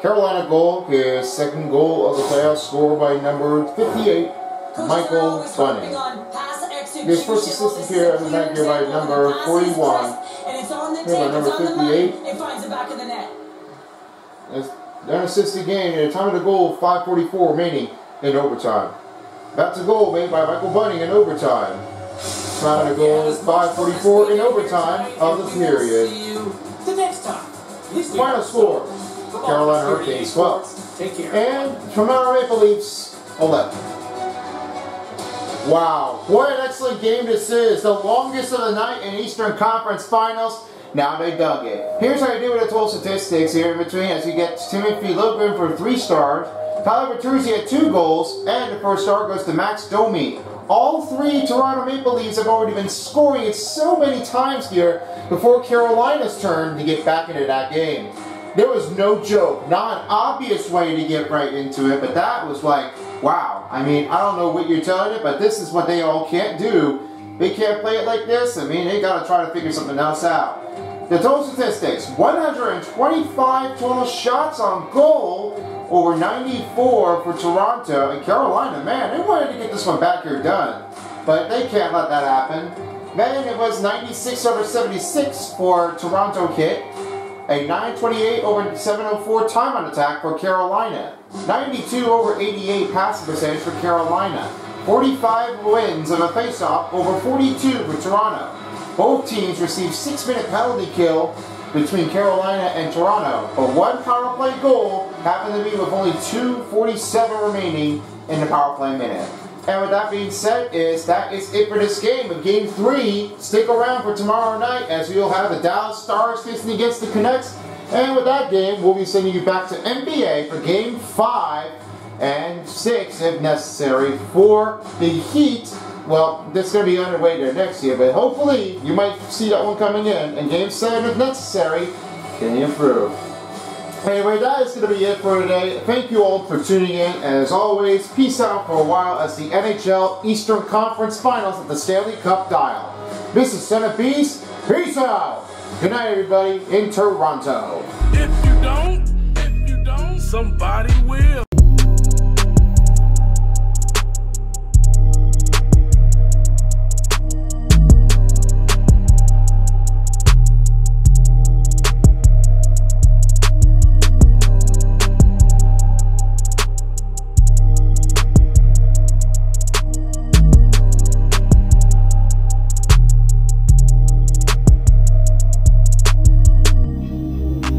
Speaker 1: Carolina goal is second goal of the playoffs, scored by number 58, Michael Bunting. His first assist here of the night here by number 41.
Speaker 3: And it's on the
Speaker 1: Here by number
Speaker 3: it's on the
Speaker 1: 58.
Speaker 3: money. It finds it back in the net.
Speaker 1: That's an assist again, and a time of the goal, 5.44 remaining in overtime. That's a goal made by Michael Bunting in overtime. Time of the goal, 5.44 in overtime of the period.
Speaker 2: See you the next time. Please do.
Speaker 1: Final score, Carolina Hurricanes 12.
Speaker 2: Take care.
Speaker 1: And Toronto Maple Leafs, 11. Wow, what an excellent game this is. The longest of the night in Eastern Conference Finals. Now they dug it. Here's how you do with the total statistics here in between as you get Timothy Logan for three stars, Tyler Bertuzzi had two goals, and the first star goes to Max Domi. All three Toronto Maple Leafs have already been scoring it so many times here before Carolina's turn to get back into that game. There was no joke, not an obvious way to get right into it, but that was like, wow. I mean, I don't know what you're telling it, but this is what they all can't do. They can't play it like this. I mean, they got to try to figure something else out. The total statistics 125 total shots on goal, over 94 for Toronto and Carolina. Man, they wanted to get this one back here done, but they can't let that happen. Then it was 96 over 76 for Toronto hit, a 928 over 704 time on attack for Carolina, 92 over 88 passing percentage for Carolina, 45 wins of a faceoff over 42 for Toronto. Both teams received six-minute penalty kill between Carolina and Toronto, but one power play goal happened to be with only 2:47 remaining in the power play minute. And with that being said, is that is it for this game. Of game three, stick around for tomorrow night as we'll have the Dallas Stars facing against the Canucks. And with that game, we'll be sending you back to NBA for game five and six, if necessary, for the Heat. Well, this is going to be underway there next year, but hopefully you might see that one coming in. And game seven, if necessary, can you improve? Anyway, that is going to be it for today. Thank you all for tuning in. And as always, peace out for a while as the NHL Eastern Conference Finals at the Stanley Cup dial. This is Beast. Peace out. Good night, everybody, in Toronto.
Speaker 6: If you don't, if you don't, somebody will.